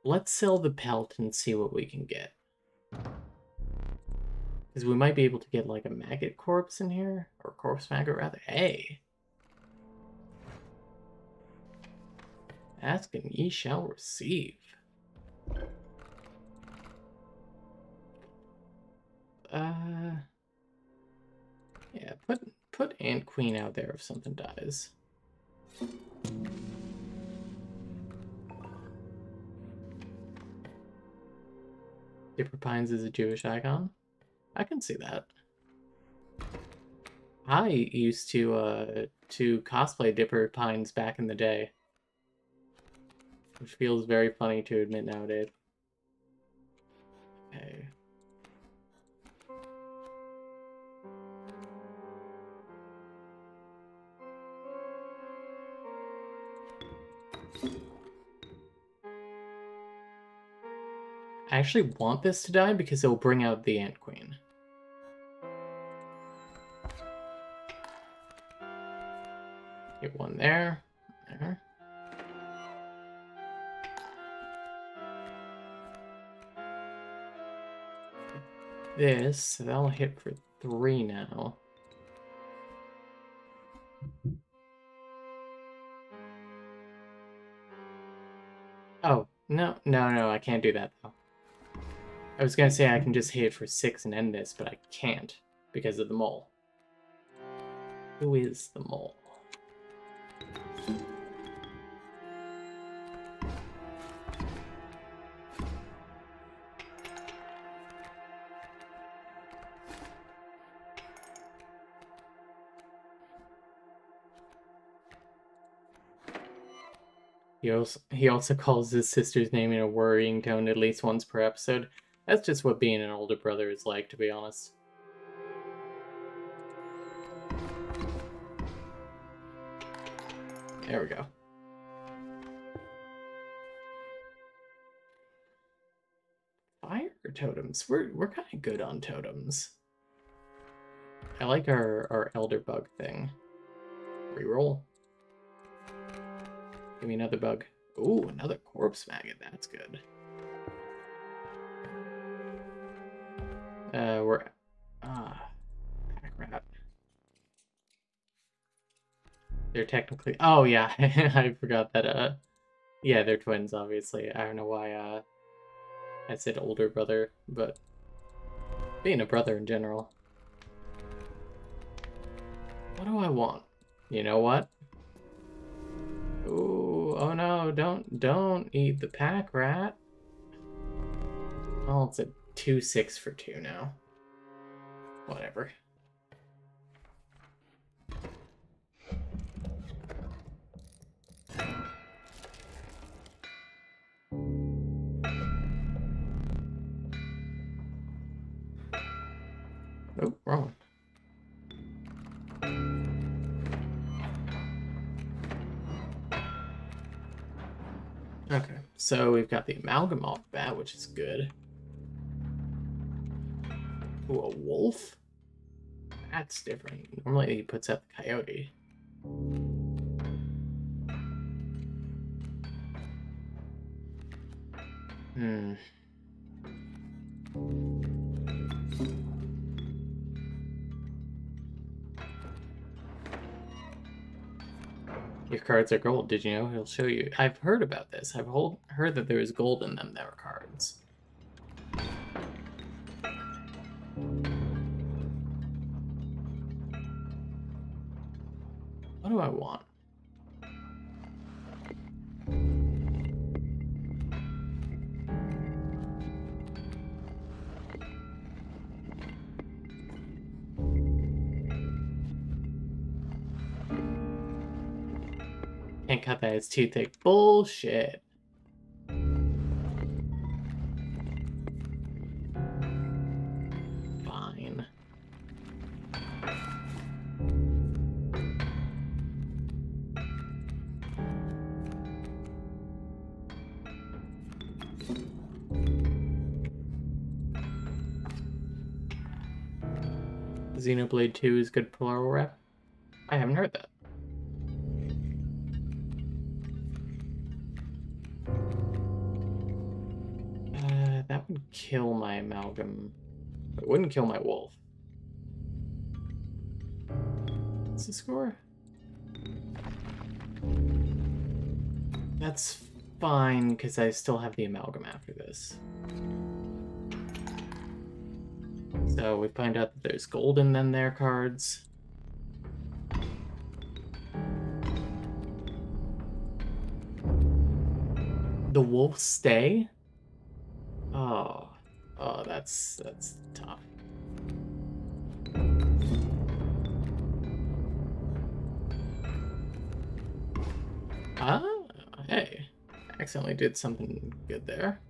Let's sell the pelt and see what we can get. Because we might be able to get like a maggot corpse in here. Or corpse maggot rather. Hey! Ask and ye shall receive. Uh, yeah, put put Ant Queen out there if something dies. Dipper Pines is a Jewish icon. I can see that. I used to uh, to cosplay Dipper Pines back in the day, which feels very funny to admit nowadays. Okay. I actually want this to die because it will bring out the Ant Queen. Get one there. There. This, that'll hit for three now. No, no, no, I can't do that though. I was gonna say I can just hit it for six and end this, but I can't because of the mole. Who is the mole? He also, he also calls his sister's name in a worrying tone at least once per episode. That's just what being an older brother is like, to be honest. There we go. Fire totems. We're we're kind of good on totems. I like our our elder bug thing. Reroll. Give me another bug. Ooh, another corpse maggot. That's good. Uh, we're ah, pack rat. They're technically. Oh yeah, I forgot that. Uh, yeah, they're twins. Obviously, I don't know why. Uh, I said older brother, but being a brother in general. What do I want? You know what? Oh no, don't, don't eat the pack rat. Oh, it's a 2-6 for 2 now. Whatever. Oh, wrong. So we've got the amalgam off bat, which is good. Ooh, a wolf? That's different. Normally he puts out the coyote. Hmm. Your cards are gold. Did you know he'll show you? I've heard about this. I've heard that there is gold in them that are cards. What do I want? It's too thick. Bullshit. Fine. Xenoblade 2 is good plural rep? I haven't heard that. wouldn't kill my amalgam. It wouldn't kill my wolf. What's the score? That's fine, because I still have the amalgam after this. So we find out that there's gold in them there cards. The wolves stay? That's that's tough. Ah, hey, accidentally did something good there.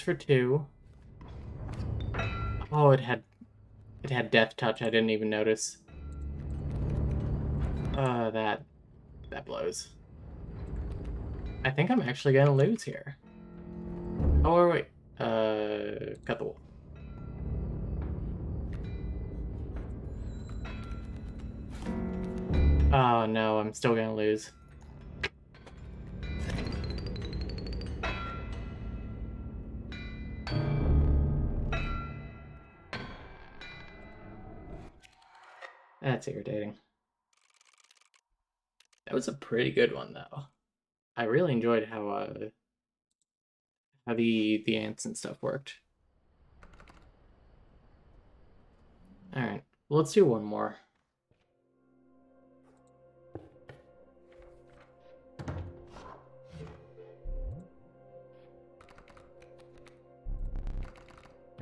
Hits for two. Oh, it had it had death touch. I didn't even notice. Uh, that that blows. I think I'm actually gonna lose here. Oh wait, wait. Uh, cut the wolf. Oh no, I'm still gonna lose. That's irritating. That was a pretty good one though. I really enjoyed how uh how the the ants and stuff worked. All right, well, let's do one more.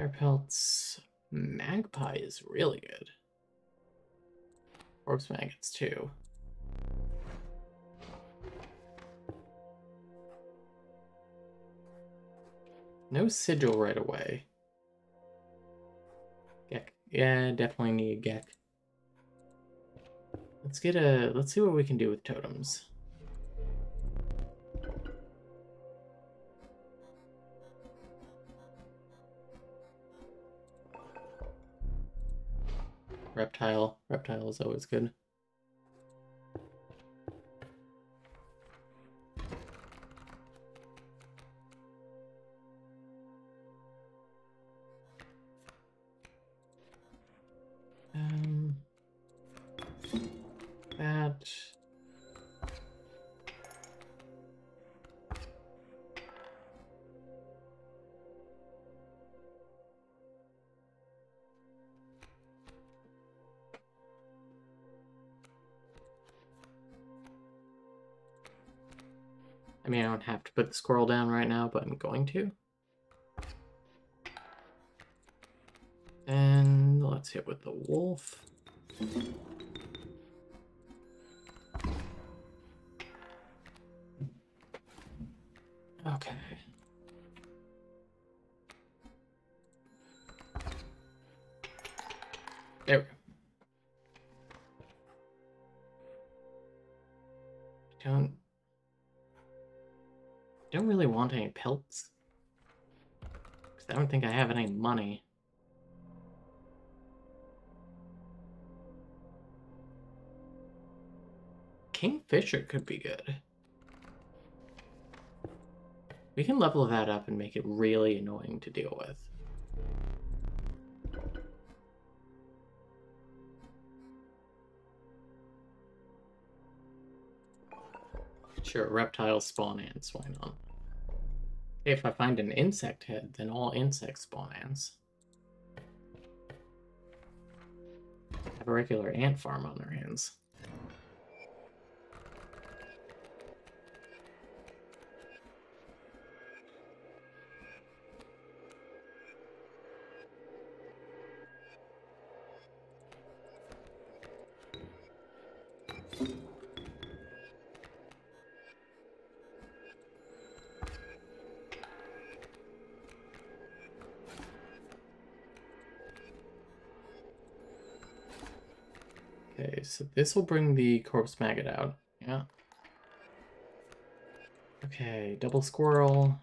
Air pelts. Magpie is really good. Corpse maggots too. No sigil right away. Geck. Yeah, definitely need Geck. Let's get a let's see what we can do with totems. Reptile. Reptile is always good. Um, that. I mean, I don't have to put the squirrel down right now, but I'm going to. And let's hit with the wolf. Pelts. Because I don't think I have any money. Kingfisher could be good. We can level that up and make it really annoying to deal with. Sure, reptiles spawn ants, why not? If I find an insect head, then all insects spawn ants. Have a regular ant farm on their hands. So this will bring the corpse maggot out. Yeah. Okay, double squirrel.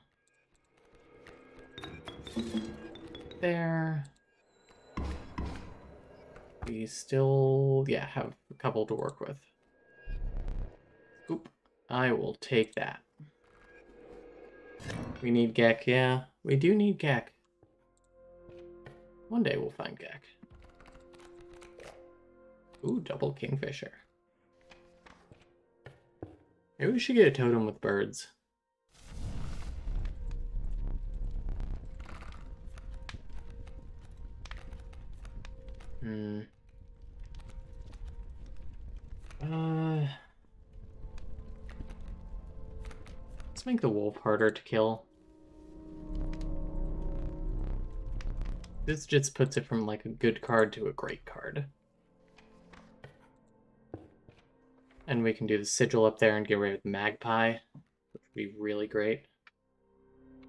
There. We still, yeah, have a couple to work with. Oop. I will take that. We need Geck, yeah. We do need Geck. One day we'll find Geck. Ooh, double kingfisher. Maybe we should get a totem with birds. Hmm. Uh, let's make the wolf harder to kill. This just puts it from like a good card to a great card. And we can do the sigil up there and get rid of Magpie, which would be really great.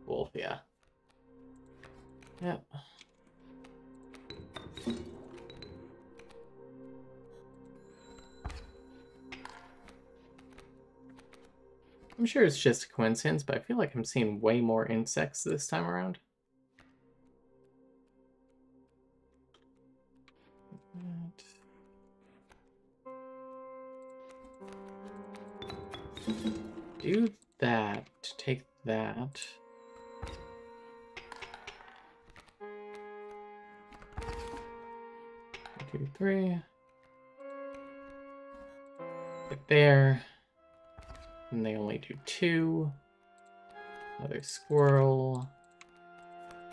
Wolf, yeah. Yep. I'm sure it's just a coincidence, but I feel like I'm seeing way more insects this time around. Take that. Two, three. Get there. And they only do two. Another squirrel.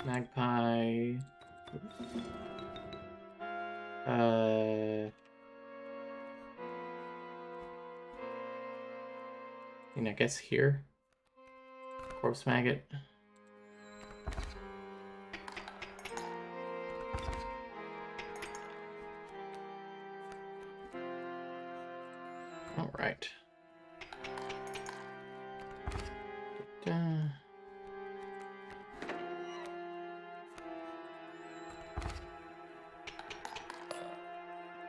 Magpie. Uh... And I guess here. Corpse maggot. All right.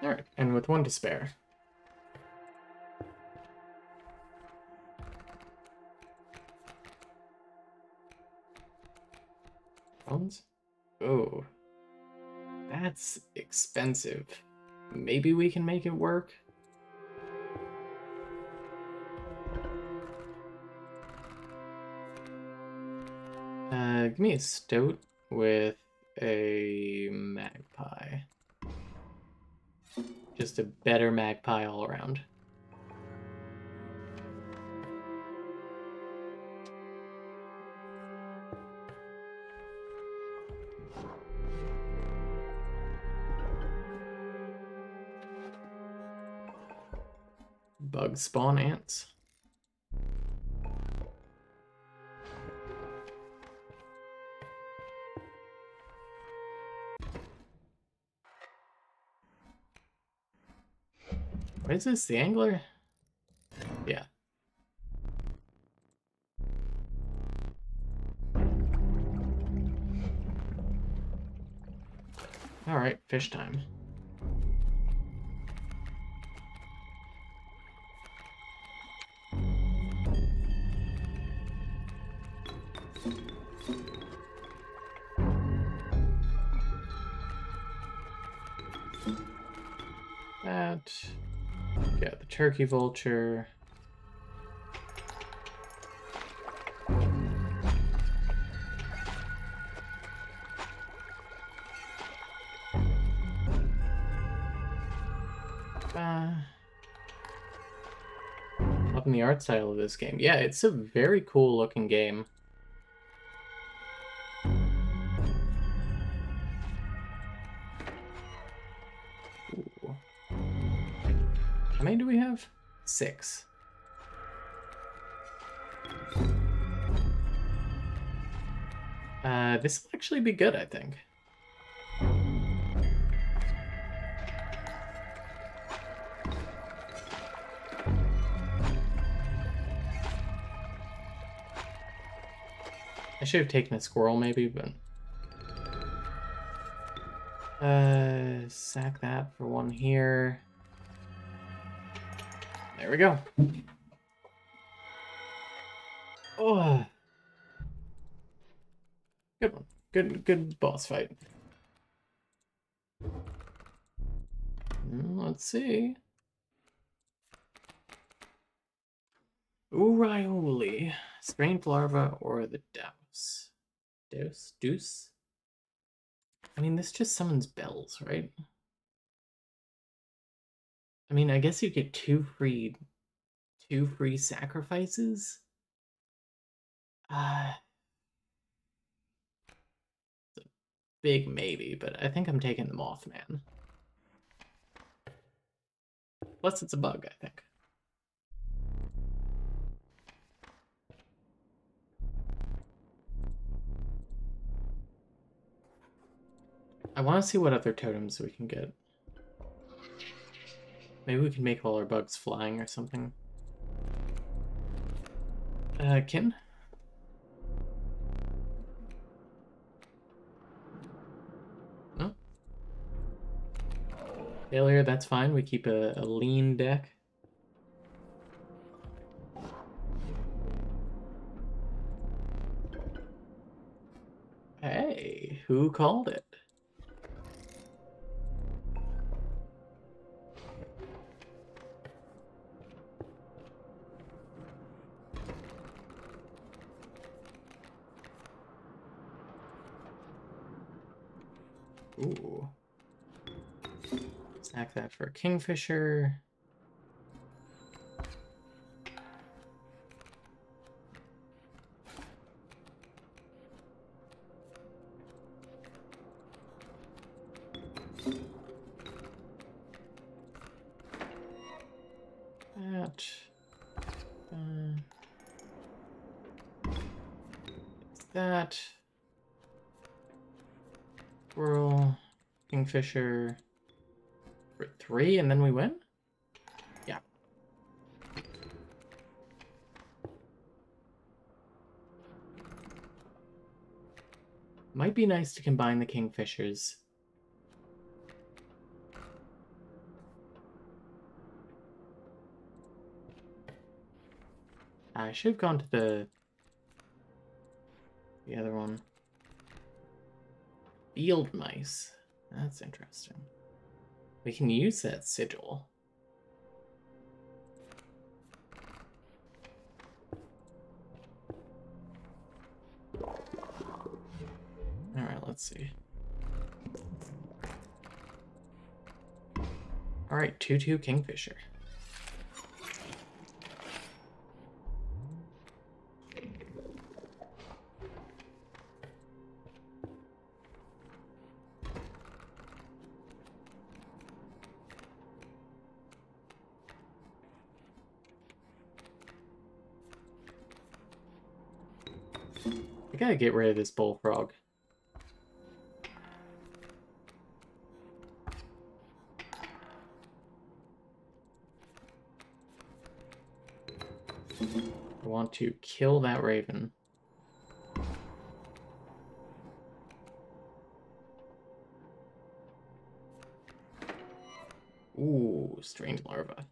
All right, and with one to spare. Expensive. Maybe we can make it work. Uh, give me a stoat with a magpie. Just a better magpie all around. Bug spawn ants. What is this, the angler? Yeah. Alright, fish time. Turkey vulture. Uh, loving the art style of this game. Yeah, it's a very cool looking game. Six. Uh, this will actually be good, I think. I should have taken a squirrel maybe, but... Uh, sack that for one here. There we go. Oh. Good one. Good, good boss fight. Mm, Let's see. Urayuli. Strange larva or the Douse. Dose? Deuce? I mean, this just summons bells, right? I mean, I guess you get two free two free sacrifices? Uh, big maybe, but I think I'm taking the Mothman. Plus, it's a bug, I think. I want to see what other totems we can get. Maybe we can make all our bugs flying or something. Uh, Kin? No? Failure, that's fine. We keep a, a lean deck. Hey, who called it? That for Kingfisher. That. Uh, that. Squirrel, Kingfisher, three, and then we win? Yeah. Might be nice to combine the Kingfishers. I should have gone to the the other one. Field mice. That's interesting. We can use that sigil. Alright, let's see. Alright, 2-2 Kingfisher. Gotta get rid of this bullfrog. I want to kill that raven. Ooh, strange larva.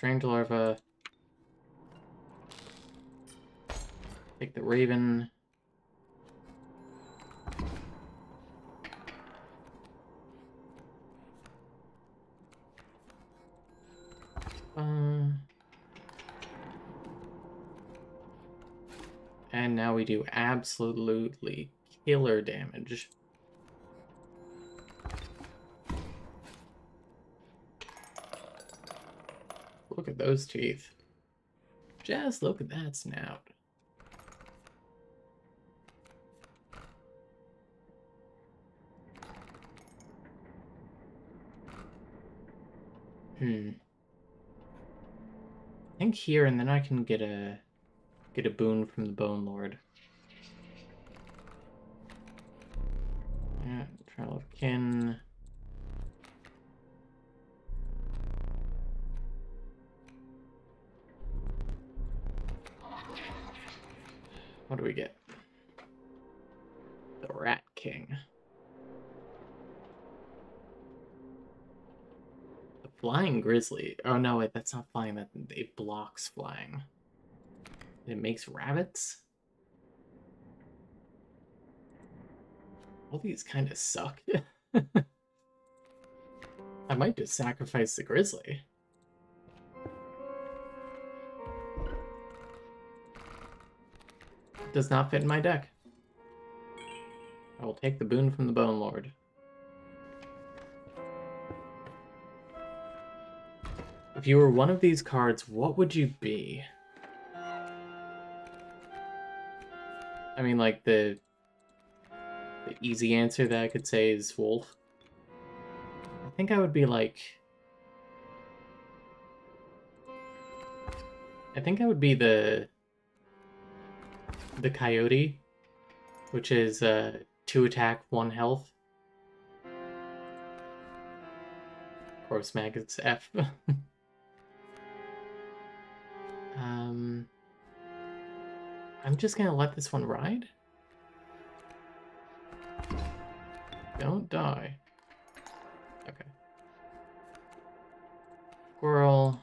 Strange larva. Take the raven. Um, and now we do absolutely killer damage. Those teeth. Just look at that snout. Hmm. I think here, and then I can get a get a boon from the Bone Lord. Yeah, Trial of Kin. What do we get? The Rat King. The Flying Grizzly. Oh no, wait, that's not flying. That it blocks flying. It makes rabbits. All these kind of suck. I might just sacrifice the grizzly. Does not fit in my deck. I will take the boon from the Bone Lord. If you were one of these cards, what would you be? I mean, like, the, the easy answer that I could say is Wolf. I think I would be like... I think I would be the... The Coyote, which is uh, two attack, one health. Corpse Maggots F. um... I'm just gonna let this one ride. Don't die. Okay. Squirrel.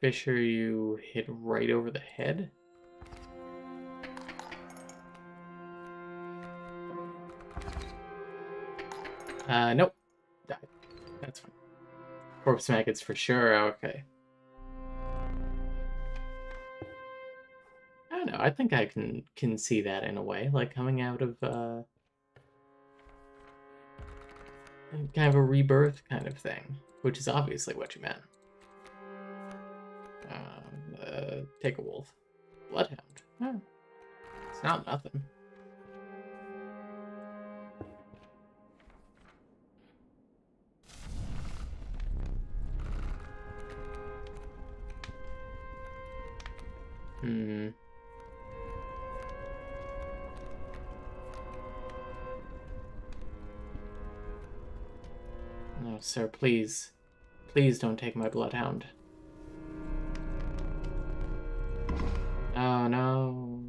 Kingfisher, you hit right over the head. Uh, nope. That's fine. Corpse maggots for sure. Okay. I don't know. I think I can can see that in a way, like coming out of uh, kind of a rebirth kind of thing, which is obviously what you meant. Uh, uh, take a wolf, bloodhound. Oh, it's not nothing. Hmm. No, sir, please. Please don't take my bloodhound. Oh, no.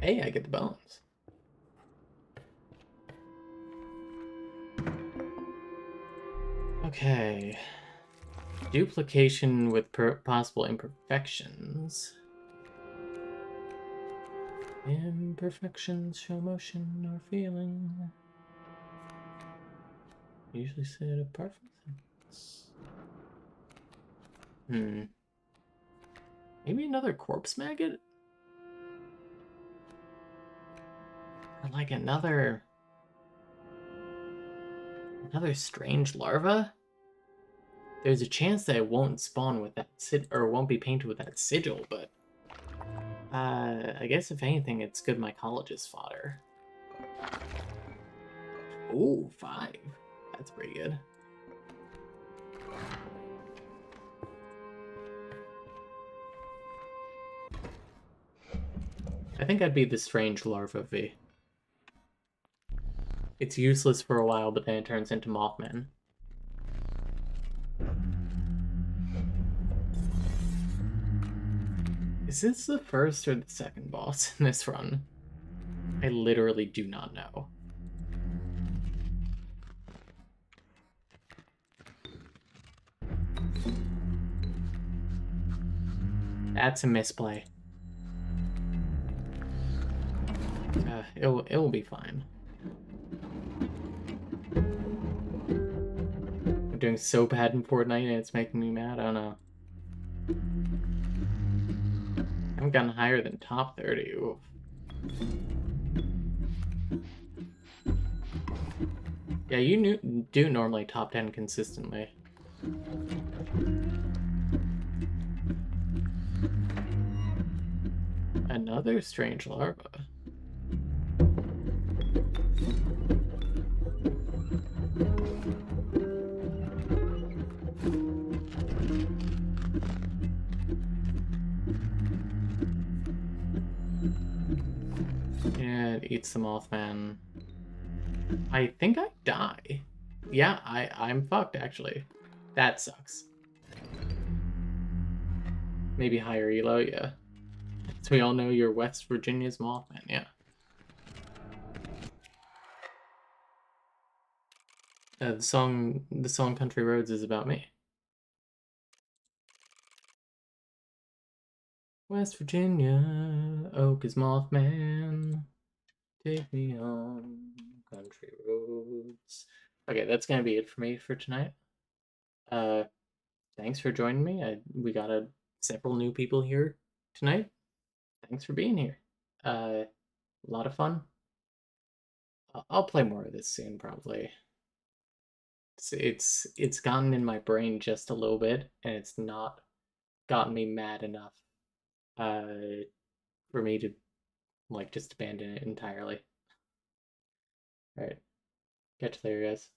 Hey, I get the bones. Okay. Duplication with possible imperfections. Imperfections show motion or feeling. Usually set apart from things. Hmm. Maybe another corpse maggot? Or like another... Another strange larva? There's a chance that it won't spawn with that sig or won't be painted with that sigil, but uh, I guess if anything, it's good mycologist fodder. Ooh, five. That's pretty good. I think I'd be the strange larva V. It's useless for a while, but then it turns into Mothman. Is this the first or the second boss in this run? I literally do not know. That's a misplay. Uh, it'll, it'll be fine. I'm doing so bad in Fortnite and it's making me mad, I don't know. I haven't gotten higher than top 30. Oof. Yeah, you do normally top 10 consistently. Another strange larva. Eats the Mothman. I think I die. Yeah, I, I'm fucked, actually. That sucks. Maybe higher elo, yeah. So we all know you're West Virginia's Mothman, yeah. Uh, the song, the song "Country Roads" is about me. West Virginia, Oak is Mothman. Take me on country roads. Okay, that's gonna be it for me for tonight. Uh, thanks for joining me. I, we got a several new people here tonight. Thanks for being here. Uh, a lot of fun. I'll play more of this soon, probably. It's, it's it's gotten in my brain just a little bit, and it's not gotten me mad enough uh, for me to like just abandon it entirely. All right, catch you later, guys.